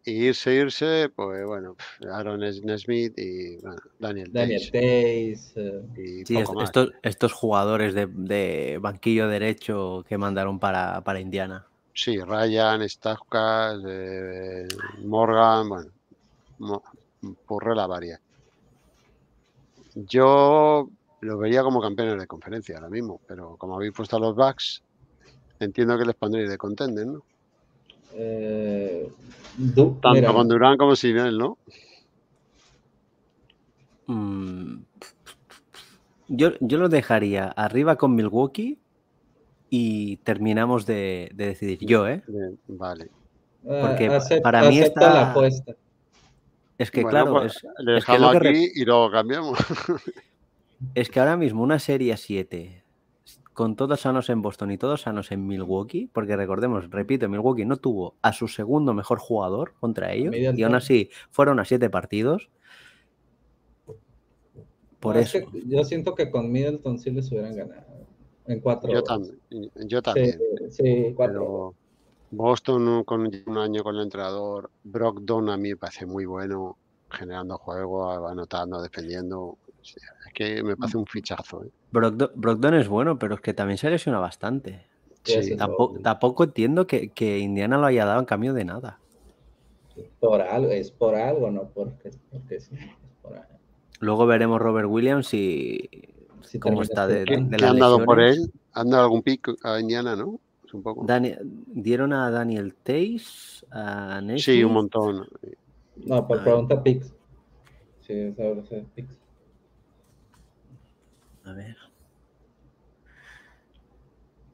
Y irse, irse, pues bueno, Aaron Smith y Daniel Daniel Tays. Eh. sí, estos, estos, jugadores de, banquillo derecho que mandaron para, para Indiana. Sí, Ryan, Stavkas, eh, Morgan, bueno, por la varia. Yo lo vería como campeones de conferencia ahora mismo, pero como habéis puesto a los Bucks, entiendo que les pondréis de contender, ¿no? Eh, Tanto con Durán como sin él, ¿no? Mm, yo, yo lo dejaría arriba con Milwaukee y terminamos de, decidir. Yo, ¿eh? vale. Porque para mí está... la apuesta. Es que claro, pues, es, que aquí y luego cambiamos. es que ahora mismo una serie 7 con todos sanos en Boston y todos sanos en Milwaukee, porque recordemos, repito, Milwaukee no tuvo a su segundo mejor jugador contra ellos y aún así fueron a siete partidos. Por eso. yo siento que con Middleton sí les hubieran ganado en cuatro. Yo también. Yo también. Sí, cuatro. Boston con un año con el entrenador. Brogdon a mí me parece muy bueno, generando juego, anotando, defendiendo. Es que me parece un fichazo. ¿eh? Brogdon, es bueno, pero es que también se lesiona bastante. tampoco, entiendo que, Indiana lo haya dado en cambio de nada. Por algo, es por algo, no porque, sí, Luego veremos Robert Williams y cómo está de, ¿Qué, han dado por él? ¿Han dado algún pico a Indiana, no? Dieron a Daniel Tays, a Sí, un montón. No, por pregunta Pix. Sí, es Pix. A ver.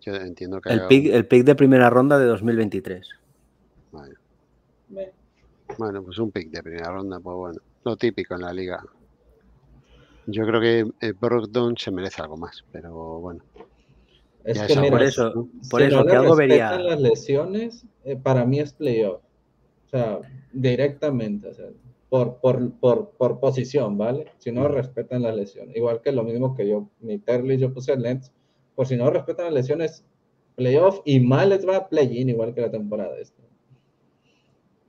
que entiendo que... El pick, el pick de primera ronda de 2023. Bueno. bueno, pues un pick de primera ronda, pues bueno, lo típico en la liga. Yo creo que eh, Brogdon se merece algo más, pero bueno. Es Ya que esa- mira, por eso, si por eso no que algo respetan vería. las lesiones, eh, para mí es playoff. O sea, directamente, o sea, por, por, por, por posición, ¿vale? Si no respetan las lesiones. Igual que lo mismo que yo, mi Terly, yo puse el Nets. Por si no respetan las lesiones, playoff y mal les va play-in, igual que la temporada esta.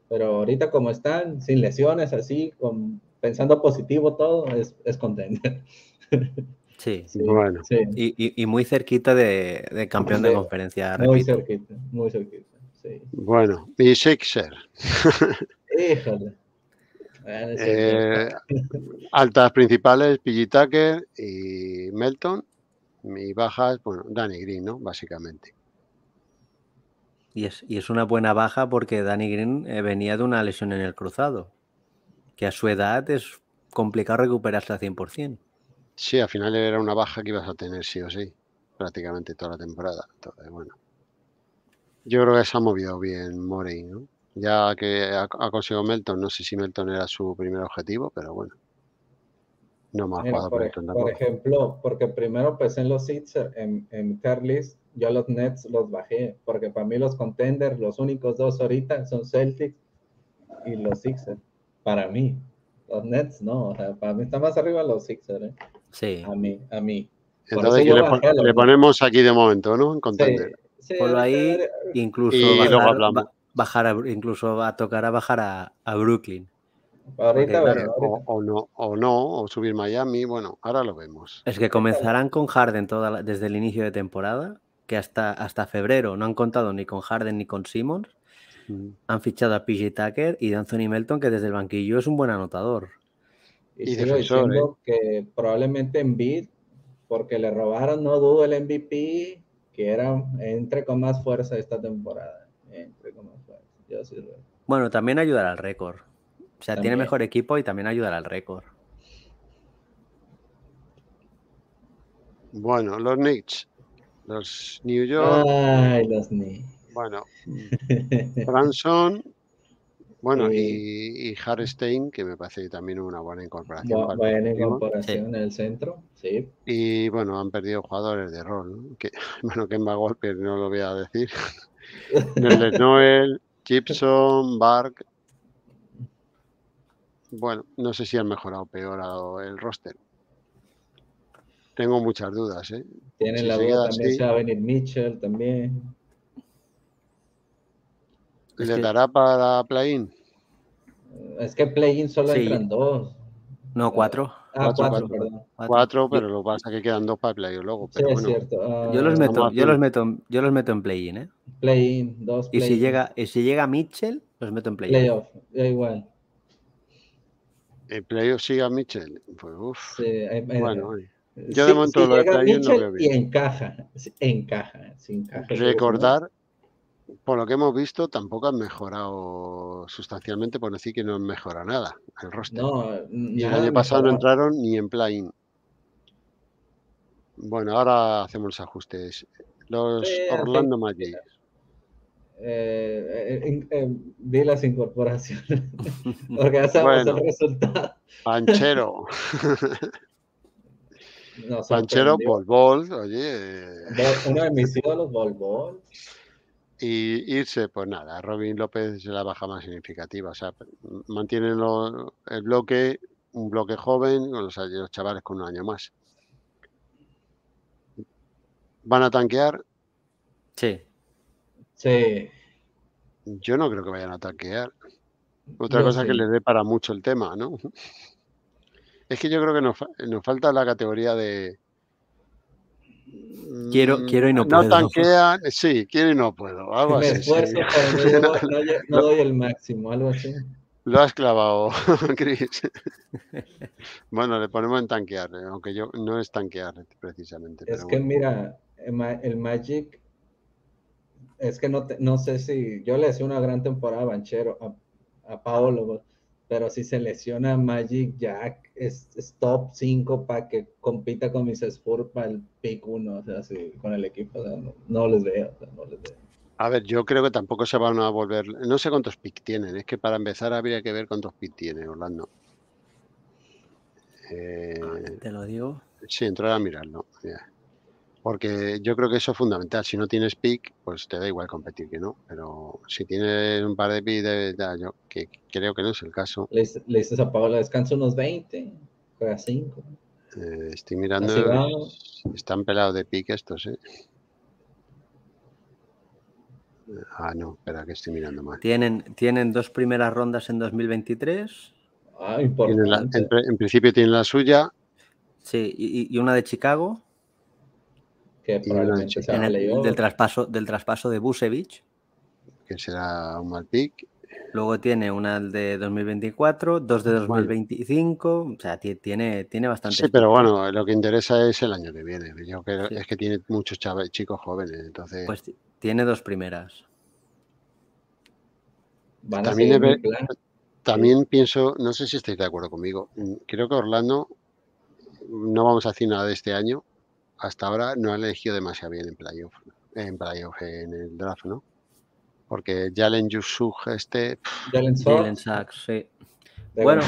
Pero ahorita como están, sin lesiones, así, con, pensando positivo todo, es, es contender. Sí. Sí, Bueno. sí, Y, y- y muy cerquita de, de campeón de conferencia, muy repito. cerquita, muy cerquita. Sí. Bueno, y Sixer. Híjole. Eh, altas principales, PG Tucker y Melton. Y bajas, bueno, Danny Green, ¿no? Básicamente. Y es, y es una buena baja porque Danny Green eh, venía de una lesión en el cruzado, que a su edad es complicado recuperarse al 100%. Sí, al final era una baja que ibas a tener sí o sí, prácticamente toda la temporada. Entonces, bueno. Yo creo que se ha movido bien Morey, ¿no? Ya que ha, ha conseguido Melton, no sé si Melton era su primer objetivo, pero bueno. No me ha Mira, jugado por, Melton por ejemplo, porque primero pensé en los Sixers, en, en tier list, yo a los Nets los bajé, porque para mí los contenders, los únicos dos ahorita son Celtics y los Sixers. Para mí, los Nets no, o sea, para mí está más arriba los Sixers, ¿eh? Sí. a mí, a mí. Entonces, eso ¿qué yo le, pon- ponemos aquí de momento, ¿no? En contender. sí, Ponlo ahí, ahorita- incluso Y luego bajar, hablamos. ba- bajar a, Bru- incluso va a tocar a bajar a, a Brooklyn. ahorita, Porque, bueno, O, no, o no, o subir Miami, bueno, ahora lo vemos. Es que comenzarán con Harden toda la- desde el inicio de temporada, que hasta, hasta febrero no han contado ni con Harden ni con Simmons. Mm. Han fichado a PJ Tucker y Anthony Melton, que desde el banquillo es un buen anotador. Y, Y sigo defensor, diciendo que probablemente Embiid, porque le robaron, no dudo, el MVP, que era, entre con más fuerza esta temporada. Entre con más fuerza. Yo sí lo- Bueno, también ayudará al récord. O sea, tiene mejor equipo y también ayudará al récord. Bueno, los Knicks, los New York, Ay, los Knicks. bueno, Branson, bueno, y, y Hartenstein, que me parece también una buena incorporación. Bu- para el Buena incorporación en el centro, sí. Y bueno, han perdido jugadores de rol, ¿no? Que, bueno, Kemba Walker no lo voy a decir. Noel, Gibson, Bark. Bueno, no sé si han mejorado o peor el roster. Tengo muchas dudas, ¿eh? Tienen Si la duda también, así- se va a venir Mitchell también. Es ¿Le que- dará para play-in? Es que play-in solo Sí. entran dos. No, cuatro. Ah, Cuatro, cuatro, cuatro. perdón. Cuatro, Yo- pero lo que pasa es que quedan dos para play luego. Sí, es cierto. Ah, Yo los meto, yo los meto, yo los meto en play-in, ¿eh? Play-in, dos Y si llega, y si llega Mitchell, los meto en play-in. Playoff, da igual. el playoff sigue a Mitchell. Pues uff. Sí, eh, eh, Bueno, sí, yo de momento sí lo de play-in lo Mitchell veo y bien. encaja, sí, encaja, sí encaja. sí, recordar, por lo que hemos visto, tampoco han mejorado sustancialmente, por decir que no han mejorado nada el roster. No, y el nada año pasado no entraron ni en play-in. Bueno, ahora hacemos los ajustes. Los Sí, Orlando Magic. Eh, eh, in- eh, vi las incorporaciones, porque ya sabemos Bueno. el resultado. Panchero. Panchero. Bol Bol, oye. eh, Uno de mis ídolos, Bol Bol. Y irse, pues nada, Robin López es la baja más significativa. O sea, mantienen lo- el bloque, un bloque joven, con los, los chavales con un año más. ¿Van a tanquear? Sí. Sí, Yo no creo que vayan a tanquear. Otra Yo cosa que sí. le dé para mucho el tema, ¿no? Es que yo creo que nos, fa- nos falta la categoría de. Quiero- mm, quiero y no puedo. tanquean, sí, quiero y no puedo. Algo me así. sí. esfuerzo, pero no, no no doy el máximo, algo así. Lo has clavado, Chris. bueno, le ponemos en tanquear, eh, aunque yo no es tanquear precisamente. Es pero que bueno. mira, el Ma- el Magic, es que no, te- no sé si yo le hacía una gran temporada a Banchero, a, a Paolo, pero si se lesiona Magic Jack, es, top 5 para que compita con mis Spurs para el pick 1, o sea, sí, con el equipo, no, les veo, no les veo. A ver, yo creo que tampoco se van a volver. No sé cuántos pick tienen. Es que para empezar habría que ver cuántos pick tiene Orlando. Eh, te lo digo. Sí, entrar a mirarlo. Porque yo creo que eso es fundamental. Si no tienes pick, pues te da igual competir que no. Pero si tienes un par de pick, de, yo que creo que no es el caso. Le, dices a Paola, descansa unos 20, juega 5. Eh, estoy mirando. Están pelados de pick estos, ¿eh? Ah, no, espera, que estoy mirando mal. Tienen, tienen dos primeras rondas en 2023. Ah, importante. en, principio tienen la suya. Sí, y, una de Chicago. Que probablemente del, traspaso, del traspaso de Busevich. Que será un mal pick. Luego tiene una de 2024, dos de 2025, o sea, tiene, tiene bastante. Sí, pero bueno, lo que interesa es el año que viene. Yo creo es que tiene muchos chicos jóvenes, entonces. Pues tiene dos primeras. también, también pienso, no sé si estáis de acuerdo conmigo, mm, creo que Orlando, no vamos a decir nada de este año, hasta ahora no ha elegido demasiado bien en playoff, en playoff, en el draft, ¿no? Porque Jalen Yusuf, este... Jalen Sachs, sí. Bueno,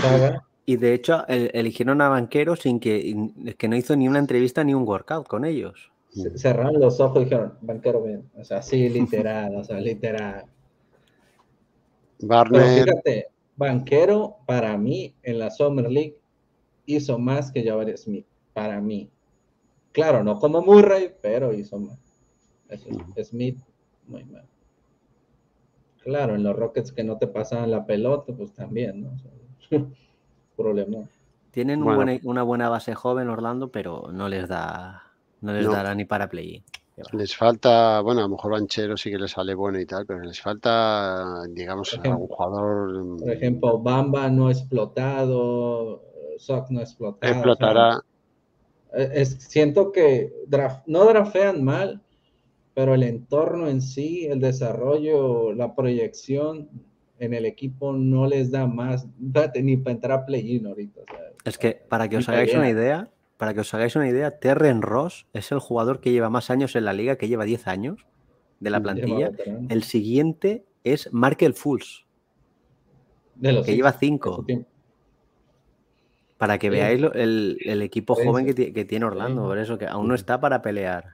y de hecho eligieron a Banquero sin que, que no hizo ni una entrevista ni un workout con ellos cerraron los ojos y dijeron, banquero bien. O sea, sí, literal, o sea, literal. Barner. fíjate, banquero para mí en la Summer League hizo más que Jabari Smith, para mí. Claro, no como Murray, pero hizo más. Smith, muy mal. Claro, en los Rockets que no te pasan la pelota, pues también, ¿no? problema. Tienen una buena base joven Orlando, pero no les da no les dará ni para play. Les falta, bueno, a lo mejor Banchero sí que les sale bueno y tal, pero les falta, digamos, un jugador. Mm, por ejemplo, Bamba no explotado, Sock no explotado. Explotará. Es, siento que no drafean mal, pero el entorno en sí, el desarrollo, la proyección en el equipo no les da más, ni para entrar a play-in ahorita. es que para que os hagáis una idea, para que os hagáis una idea, Terren Ross es el jugador que lleva más años en la liga, que lleva 10 años de la plantilla. El siguiente es Markel Fools, que lleva 5. Para que veáis el, equipo joven que, tiene Orlando, por eso que aún no está para pelear.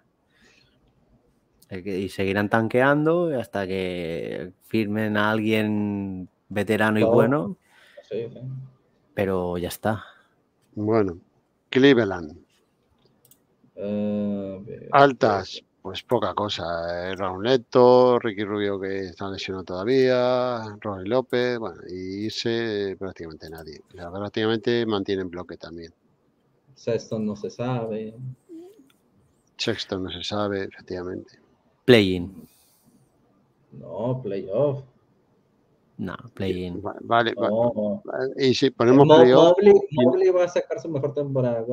Y seguirán tanqueando hasta que firmen a alguien veterano y bueno. Pero ya está. Bueno, Cleveland. Altas, pues poca cosa. Eh, Raúl Neto, Ricky Rubio que está lesionado todavía, Ronnie López, bueno, y irse prácticamente nadie. prácticamente mantienen bloque también. Sexton no se sabe. Sexton no se sabe, efectivamente. Play-in. No, playoff. No, play-in. Vale, Y si ponemos playoff. Mobley, va a sacar su mejor temporada,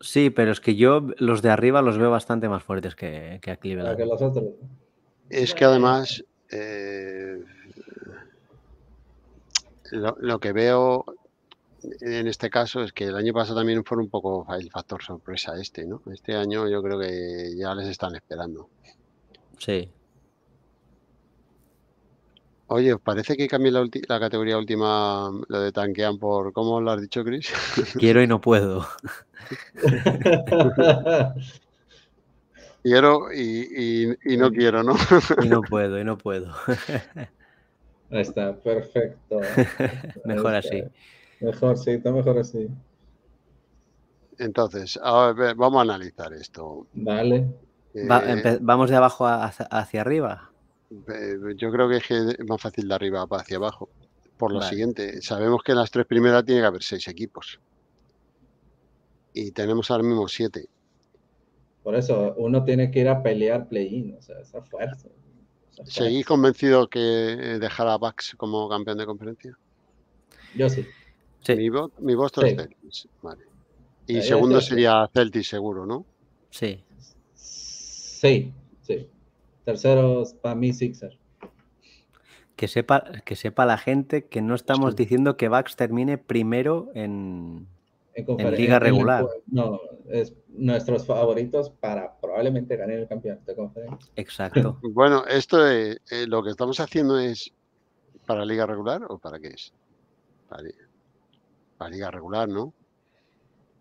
Sí, pero es que yo los de arriba los veo bastante más fuertes que, que a Cleveland. Que los otros. Es que además eh, lo, que veo en este caso es que el año pasado también fue un poco el factor sorpresa este, ¿no? Este año yo creo que ya les están esperando. Sí. Oye, ¿os parece que cambie la, la, categoría última, lo de tanquean por, ¿cómo lo has dicho, Chris? Quiero y no puedo. quiero y, y, no quiero, ¿no? y no puedo, y no puedo. Ahí está, perfecto. mejor así. Mejor, sí, está mejor así. Entonces, a ver, vamos a analizar esto. Vale. Eh, ¿Vamos de abajo hacia arriba? Yo creo que es más fácil de arriba para hacia abajo. Por lo siguiente, sabemos que en las tres primeras tiene que haber seis equipos. Y tenemos ahora mismo siete. Por eso, uno tiene que ir a pelear play-in, o sea, esa fuerza. ¿Seguís convencido que dejar a Bucks como campeón de conferencia? Yo sí. Mi, voto, mi es Celtics. Vale. Y segundo sería Celtics seguro, ¿no? Sí. Sí, sí. Terceros para mí Sixer. que sepa, que sepa la gente que no estamos diciendo que Bax termine primero en, en, liga regular. no, es nuestros favoritos para probablemente ganar el campeonato de conferencia. Exacto. bueno, esto es, eh, lo que estamos haciendo es para liga regular o para qué es? Para, liga regular, ¿no?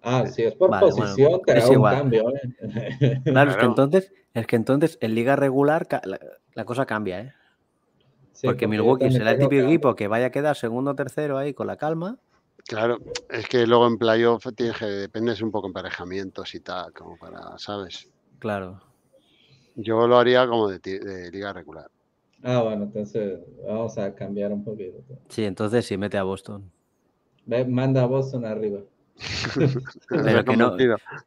Ah, si es por posición, te un cambio. ¿eh? Claro, es que entonces, es que entonces en liga regular la, cosa cambia, ¿eh? porque, Milwaukee será el típico equipo que vaya a quedar segundo o tercero ahí con la calma. Claro, es que luego en playoff tienes que dependes un poco de emparejamientos y tal, como para, ¿sabes? Claro. Yo lo haría como de, liga regular. Ah, bueno, entonces vamos a cambiar un poquito. Sí, entonces sí, mete a Boston. manda a Boston arriba. Pero, que no,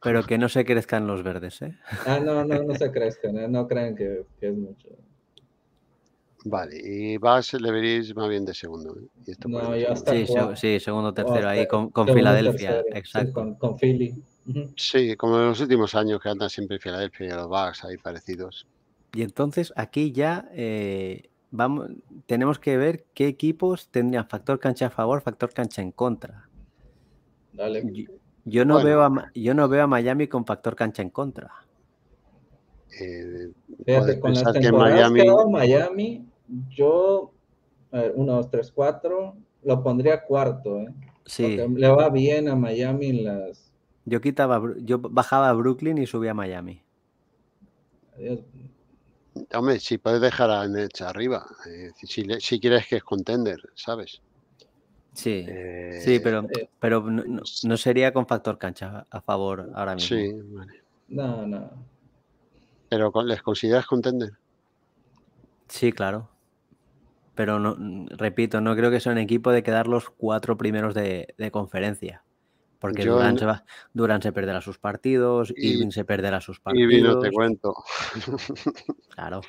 pero que no se crezcan los verdes, ¿eh? Ah, no, no, no se crezcan, ¿eh? no crean que, que es mucho. Vale, y vas, le veréis más bien de segundo. ¿eh? no, sí, sí, segundo, tercero, ahí con, con Filadelfia, exacto. con, Philly. Sí, como en los últimos años que andan siempre Filadelfia y los Bucks ahí parecidos. Y entonces aquí ya eh, vamos, tenemos que ver qué equipos tendrían factor cancha a favor, factor cancha en contra. Dale. Yo, no, veo a, yo no veo a Miami con factor cancha en contra. Eh, Fíjate, con las temporadas Miami... Miami yo, a ver, uno, dos, tres, cuatro, lo pondría cuarto, ¿eh? Sí. le va bien a Miami en las. Yo quitaba, yo bajaba a Brooklyn y subía a Miami. Hombre, si puedes dejar a Nets arriba, eh, si, quieres que es contender, ¿sabes? Sí, sí, pero, eh, pero no, sería con factor cancha a favor ahora mismo. Sí, vale. No, no. ¿Pero les consideras contender? Sí, claro pero no, repito, no creo que sea un equipo de quedar los cuatro primeros de, conferencia. Porque Durant, se va, Durant, se perderá sus partidos, y, Irving se perderá sus partidos. Irving no te cuento. claro.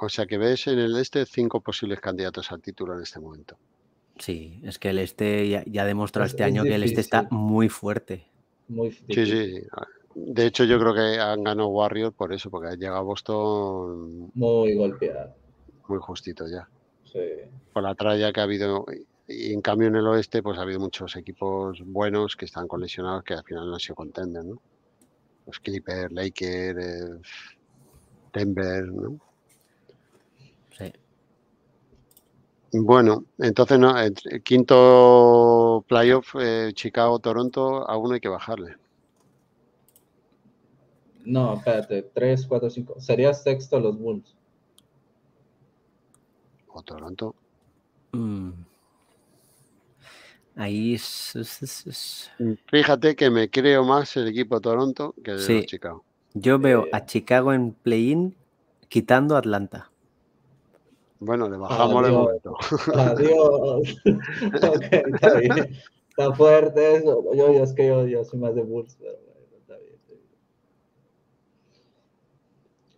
O sea que ves en el este cinco posibles candidatos al título en este momento. Sí, es que el este ya, ya demostró este año que el este está muy fuerte. Muy Sí, sí. De hecho, yo creo que han ganado Warriors por eso, porque ha llegado Boston. Muy golpeado muy justito ya. Sí. Por la tralla que ha habido, y en cambio en el oeste, pues ha habido muchos equipos buenos que están con lesionados que al final no han sido contender, ¿no? Los Clippers, Lakers, eh, Denver, ¿no? Sí. Bueno, entonces no, el quinto playoff, eh, Chicago-Toronto, a uno hay que bajarle. No, espérate, 3, 4, 5. Sería sexto los Bulls. Toronto. Mm. Ahí es, mm, Fíjate que me creo más el equipo Toronto que el de Chicago. Yo veo a Chicago en play-in quitando Atlanta. Bueno, le bajamos el momento. Adiós. está, fuerte eso. Yo, es que yo, yo soy más de Bulls, pero...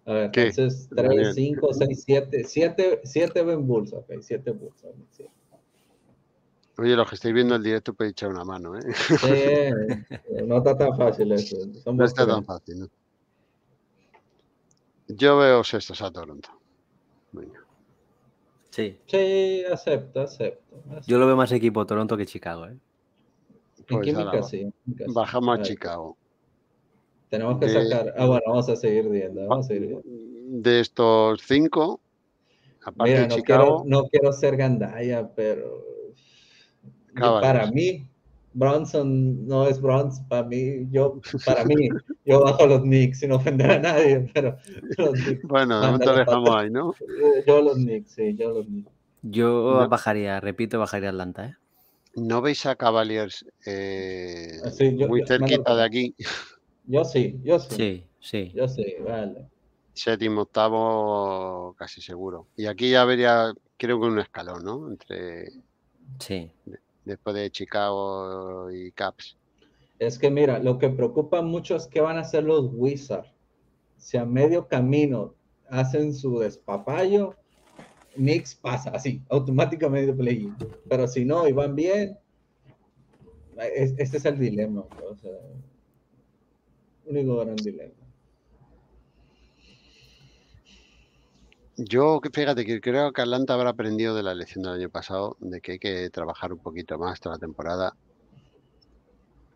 A ver, entonces 3, 5, 6, 7, 7, 7 ven Bulls, ok, 7 Bulls. Oye, los que estáis viendo el directo podéis echar una mano, ¿eh? Sí, no está tan fácil eso. no está tan fácil, ¿no? Yo veo sextos a Toronto. Venga. Sí. Sí, acepto, acepto, acepto. Yo lo veo más equipo Toronto que Chicago, ¿eh? Pues en química sí. Bajamos a Chicago. Tenemos que sacar. Ah, bueno, vamos a seguir viendo. Vamos a seguir De estos cinco, aparte Mira, de no Chicago. Quiero, no quiero ser gandaya, pero. Para mí, Bronson no es Bronson. Para mí, yo, para mí, yo bajo los Knicks sin ofender a nadie, pero. bueno, no te dejamos ahí, ¿no? Yo los Knicks, sí, yo los Knicks. Yo bajaría, repito, bajaría Atlanta, ¿eh? ¿No veis a Cavaliers eh, sí, yo, muy cerquita de aquí? Yo sí, yo sí. Sí, sí. Yo sí, vale. Séptimo, octavo, casi seguro. Y aquí ya vería, creo que un escalón, ¿no? Entre. Sí. Después de Chicago y Caps. Es que mira, lo que preocupa mucho es que van a hacer los Wizards. Si a medio camino hacen su despapayo, Knicks pasa así, automáticamente play. Pero si no, y van bien, este es el dilema. Único gran dilema. Yo, fíjate que creo que Atlanta habrá aprendido de la elección del año pasado de que hay que trabajar un poquito más toda la temporada.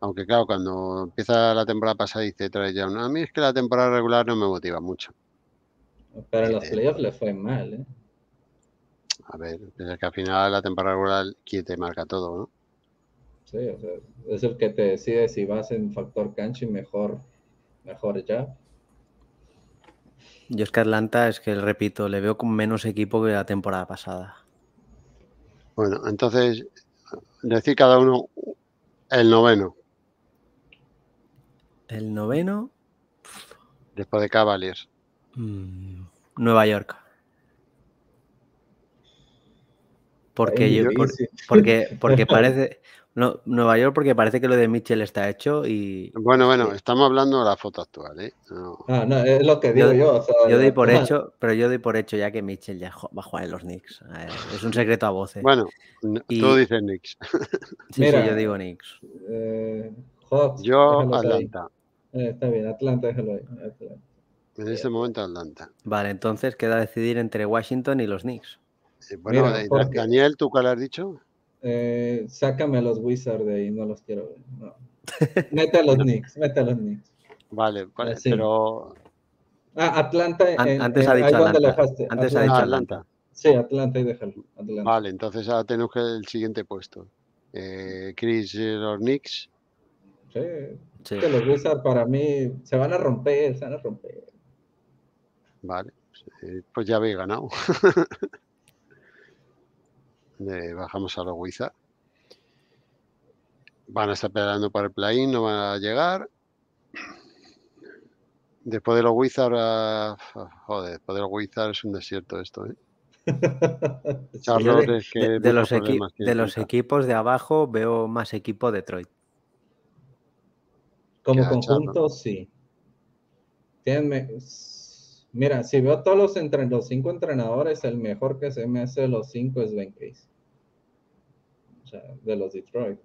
Aunque claro, cuando empieza la temporada pasada dice Trae Young, a mí es que la temporada regular no me motiva mucho. Pero en los playoffs le fue mal, ¿eh? A ver, es que al final la temporada regular quien te marca todo, ¿no? Sí, o sea, es el que te decide si vas en factor cancha y mejor, mejor ya. Yo es que Atlanta, es que repito, le veo con menos equipo que la temporada pasada. Bueno, entonces, decir cada uno el noveno. El noveno. Después de Cavaliers. Mm, Nueva York. Porque yo, porque, porque parece, no, Nueva York porque parece que lo de Mitchell está hecho y... Bueno, bueno, estamos hablando de la foto actual, ¿eh? Ah, no, es lo que digo yo. Yo, doy por hecho, pero yo doy por hecho ya que Mitchell ya va a jugar en los Knicks. Es un secreto a voces. Bueno, tú dices Knicks. sí, sí, yo digo Knicks. Eh, yo Atlanta. Eh, está bien, Atlanta, déjalo ahí. En este momento Atlanta. Vale, entonces queda decidir entre Washington y los Knicks. bueno, Daniel, ¿tú cuál has dicho? Eh, sácame a los Wizards de ahí, no los quiero ver. No. Mete a los Knicks, mete a los Knicks. Vale, vale, pero. Ah, Atlanta. antes ha dicho Atlanta. Antes ha dicho Atlanta. Sí, Atlanta y déjalo. Vale, entonces ahora tenemos que el siguiente puesto. Eh, Chris, los Knicks. Sí, sí. Que los Wizards para mí se van a romper, se van a romper. Vale, pues ya habéis ganado. bajamos a los Wizards. Van a estar peleando para el play no van a llegar. Después de los Wizards, ah, joder, después de los Wizards es un desierto esto, ¿eh? de, los, de los equipos de abajo veo más equipo Detroit. Como conjunto, sí. Mira, si veo todos los, entre, los cinco entrenadores, el mejor que se me hace de los cinco es Ben Case de los Detroit.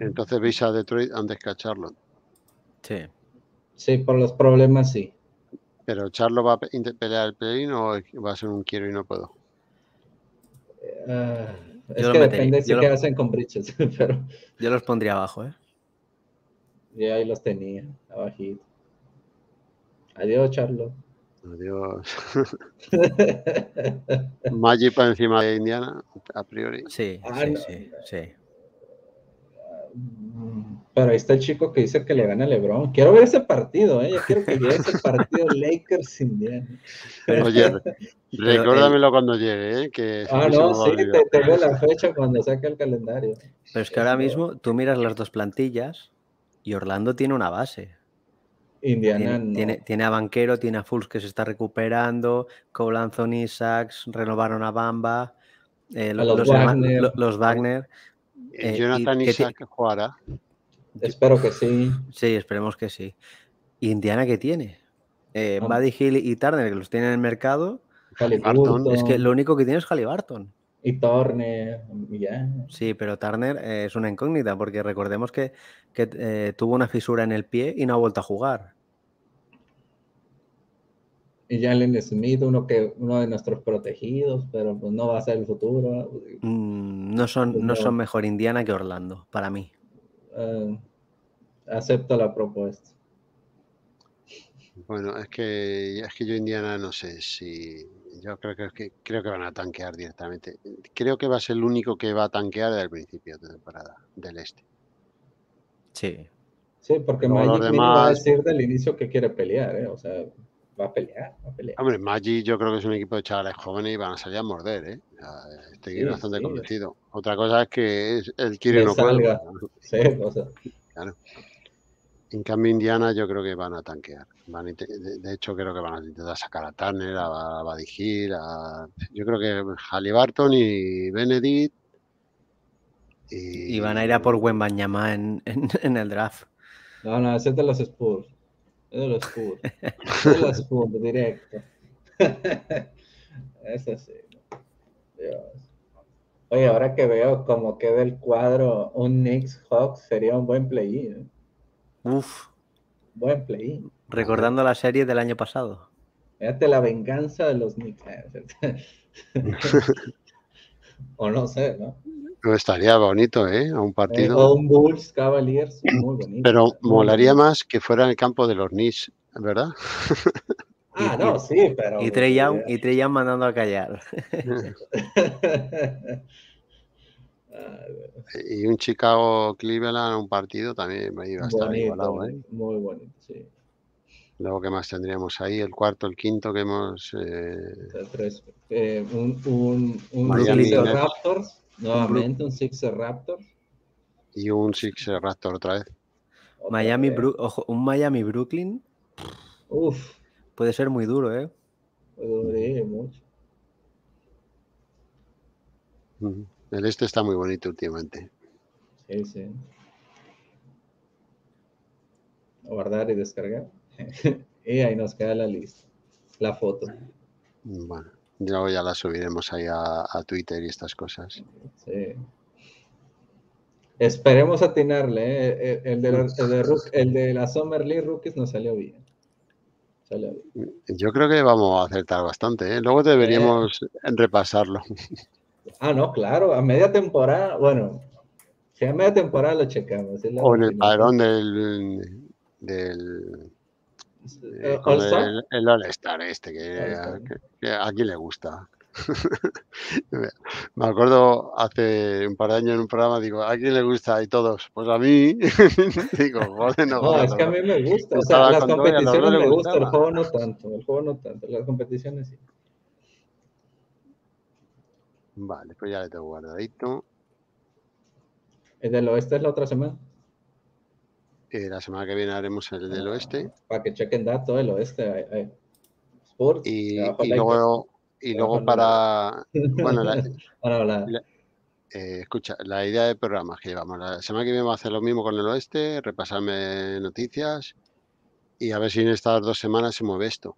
Entonces veis a Detroit antes que a Charlotte. Sí. Sí, por los problemas sí. ¿Pero Charlotte va a pelear el play o va a ser un quiero y no puedo? Ah, es que depende si qué hacen con Bridges, pero... Yo los pondría abajo, ¿eh? Y ahí los tenía, abajito. Adiós, Charlotte. Adiós. Magic para encima de Indiana, a priori. Sí, ah, sí, sí, Pero ahí está el chico que dice que le gana a LeBron. Quiero ver ese partido, ¿eh? Yo quiero que llegue ese partido Lakers-Indiana. Oye, recuérdamelo cuando llegue, ¿eh? Que ah, no, sí, te, te veo la fecha cuando saque el calendario. Pero es que ahora mismo tú miras las dos plantillas y Orlando tiene una base. Indiana tiene, tiene, a Banquero, tiene a Fulks que se está recuperando, Cole Anthony, Sachs, renovaron a Bamba, eh, los, Wagner. Eh, Jonathan Isaac jugará. Espero que sí. Sí, esperemos que sí. ¿Indiana qué tiene? Eh, Buddy Hill y Turner, que los tienen en el mercado. Es que lo único que tiene es Halliburton. Y Turner, ya. Sí, pero Turner es una incógnita porque recordemos que, eh, tuvo una fisura en el pie y no ha vuelto a jugar. Y Jalen Smith, uno, que, uno de nuestros protegidos, pero pues no va a ser el futuro. Mm, no, son, pues no, son mejor Indiana que Orlando, para mí. Eh, acepto la propuesta. Bueno, es que, es que yo Indiana no sé si yo creo que, creo que van a tanquear directamente. Creo que va a ser el único que va a tanquear desde el principio de temporada del este. Sí. Sí, porque Magic va a decir del inicio que quiere pelear, ¿eh? O sea, va a pelear, va a pelear. Hombre, Magic yo creo que es un equipo de chavales jóvenes y van a salir a morder, ¿eh? estoy bastante convencido. Otra cosa es que él quiere no puede. Sí, o sea. Claro. En cambio, Indiana yo creo que van a tanquear. de, hecho, creo que van a intentar sacar a Turner, a, Badigir, a, yo creo que Halliburton y Benedict. Y... van a ir a por Wembanyama en, en, el draft. No, no, ese es de los Spurs. Es de los Spurs. es de los Spurs, directo. Eso sí. Dios. Oye, ahora que veo como queda el cuadro, un Knicks Hawks sería un buen play. ¿eh? Uf. Buen play. Recordando la serie del año pasado. Fíjate la venganza de los Knicks. o no sé, ¿no? No estaría bonito, ¿eh? A un Eh, partido. o un Bulls Cavaliers, muy bonito. Pero molaría más que fuera en el campo de los Knicks, ¿verdad? Ah, no, sí, pero. Y Trey Young, y Trey Young mandando a callar. Ay, Y un Chicago Cleveland, un partido también iba a estar bonito, igualado, ¿eh? muy bonito, sí. Luego, ¿qué más tendríamos ahí? El cuarto, el quinto que hemos... eh, tres, eh, un, un, Sixer. Raptors, nuevamente un Sixer Raptors. y un Sixer Raptor otra vez. otra Miami, vez. Ojo, un Miami Brooklyn Uf, puede ser muy duro, ¿eh? duele mucho. Ujú. El este está muy bonito últimamente. Sí, sí. Guardar y descargar. y ahí nos queda la lista. La foto. Bueno, luego ya la subiremos ahí a, a Twitter y estas cosas. Sí. Esperemos atinarle. ¿eh? El, el de la, el, de Rook- el de la Summer League Rookies nos salió bien. Salió bien. Yo creo que vamos a acertar bastante, ¿eh? Luego deberíamos repasarlo. Ah, no, claro. A media temporada, bueno, si a media temporada lo checamos. es la O en el padrón del... del Eh, All-Star. el, el All-Star este, que, All-Star. que- que a quién le gusta. Me acuerdo hace un par de años en un programa, digo, ¿a quién le gusta? Y todos, pues a mí. digo, joder, no. No, es que a mí me gusta. O sea, las competiciones me gustan, el juego no tanto. El juego no tanto. Las competiciones sí. Vale, pues ya le tengo guardadito. El del oeste es la otra semana. Eh, la semana que viene haremos el del oeste. Para que chequen datos del oeste. hay- hay Spurs. Y, luego, y luego para... Bueno, la- Para hablar. la- eh, escucha, la idea de programas que llevamos. La semana que viene vamos a hacer lo mismo con el oeste, repasarme noticias y a ver si en estas dos semanas se mueve esto.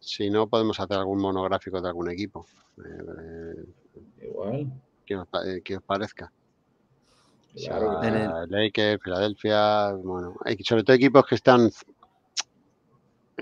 Si no, podemos hacer algún monográfico de algún equipo. eh, Igual. que, os, eh, que os parezca. O sea, Claro. En el- Lakers, Filadelfia, bueno, hay sobre todo equipos que están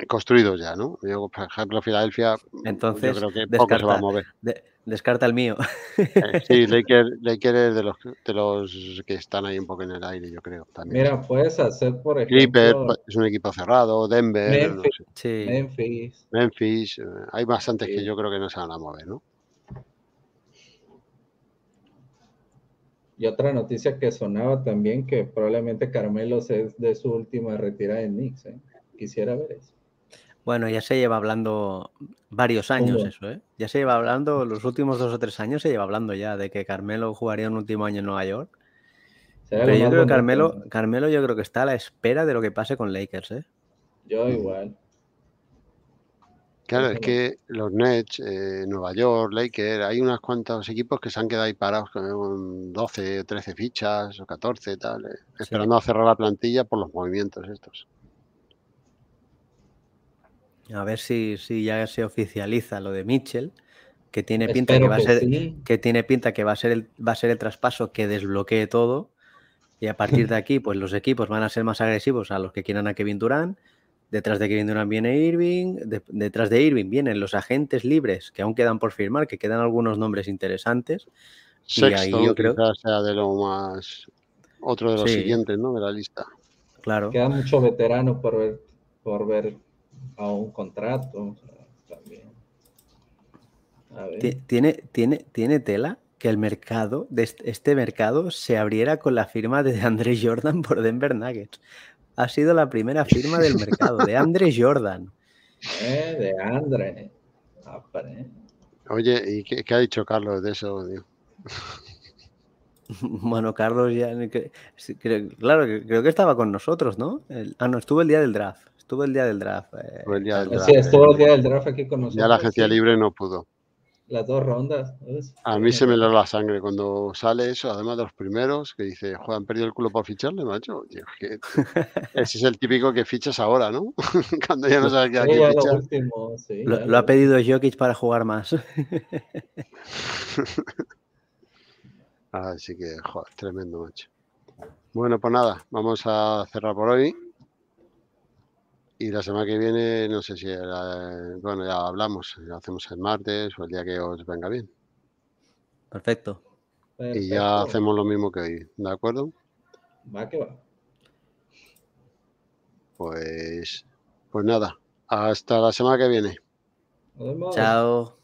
construidos ya, ¿no? Yo, por ejemplo, Filadelfia, Entonces, yo creo que poco se va a mover. De- descarta el mío. Eh, sí, Lakers, Lakers es de los, de los que están ahí un poco en el aire, yo creo. También. Mira, puedes hacer, por Clippers ejemplo, pues, es un equipo cerrado, Denver, no Memphis. sé, Sí. Memphis. Memphis, eh, hay bastantes que yo creo que no se van a mover, ¿no? Y otra noticia que sonaba también, que probablemente Carmelo es de su última retirada en Knicks. ¿eh? Quisiera ver eso. Bueno, ya se lleva hablando varios años ¿Cómo? eso, ¿eh? Ya se lleva hablando, los últimos dos o tres años se lleva hablando ya de que Carmelo jugaría un último año en Nueva York. Será Pero yo creo que Carmelo. Carmelo yo creo que está a la espera de lo que pase con Lakers, ¿eh? Yo igual. Claro, es que los Nets, eh, Nueva York, Lakers, hay unos cuantos equipos que se han quedado ahí parados con 12 o 13 fichas o 14 tal, eh, esperando a cerrar la plantilla por los movimientos estos. A ver si, si ya se oficializa lo de Mitchell, que tiene pinta que va a que ser, sí. que tiene pinta que va a ser el, va a ser el traspaso que desbloquee todo. Y a partir de aquí, pues los equipos van a ser más agresivos a los que quieran a Kevin Durant. Detrás de Kevin Durant viene Irving. de- detrás de Irving vienen los agentes libres que aún quedan por firmar, que quedan algunos nombres interesantes. Y ahí Sexton yo creo- quizás sea de lo más otro de los Sí. siguientes, ¿no? De la lista. Claro. Queda mucho veterano por ver, por ver a un contrato. también. A ver. Ti- Tiene, tiene, tiene tela que el mercado, de este, mercado, se abriera con la firma de Andre Jordan por Denver Nuggets. Ha sido la primera firma del mercado, de Andre Jordan. Eh, de Andre. Oye, ¿y qué, qué ha dicho Carlos de eso? tío? Bueno, Carlos ya. creo- claro, creo que estaba con nosotros, ¿no? El- ah, no, estuvo el día del draft. Estuvo el día del draft. eh, Fue el día del draft. Sí, estuvo el día del draft aquí con nosotros. Ya la agencia libre no pudo. Las dos rondas. ¿ves? A mí se me heló la sangre cuando sale eso, además de los primeros, que dice, joder, han perdido el culo por ficharle, macho. Ese es el típico que fichas ahora, ¿no? cuando ya no sabes qué Sí, lo fichar. último, sí, Lo, ha pedido Jokic para jugar más. Así que, joder, tremendo, macho. Bueno, pues nada, vamos a cerrar por hoy. Y la semana que viene, no sé si, bueno, ya hablamos, ya hacemos el martes o el día que os venga bien. Perfecto. Y ya hacemos lo mismo que hoy, ¿de acuerdo? Va que va. Pues, pues nada, hasta la semana que viene. Chao.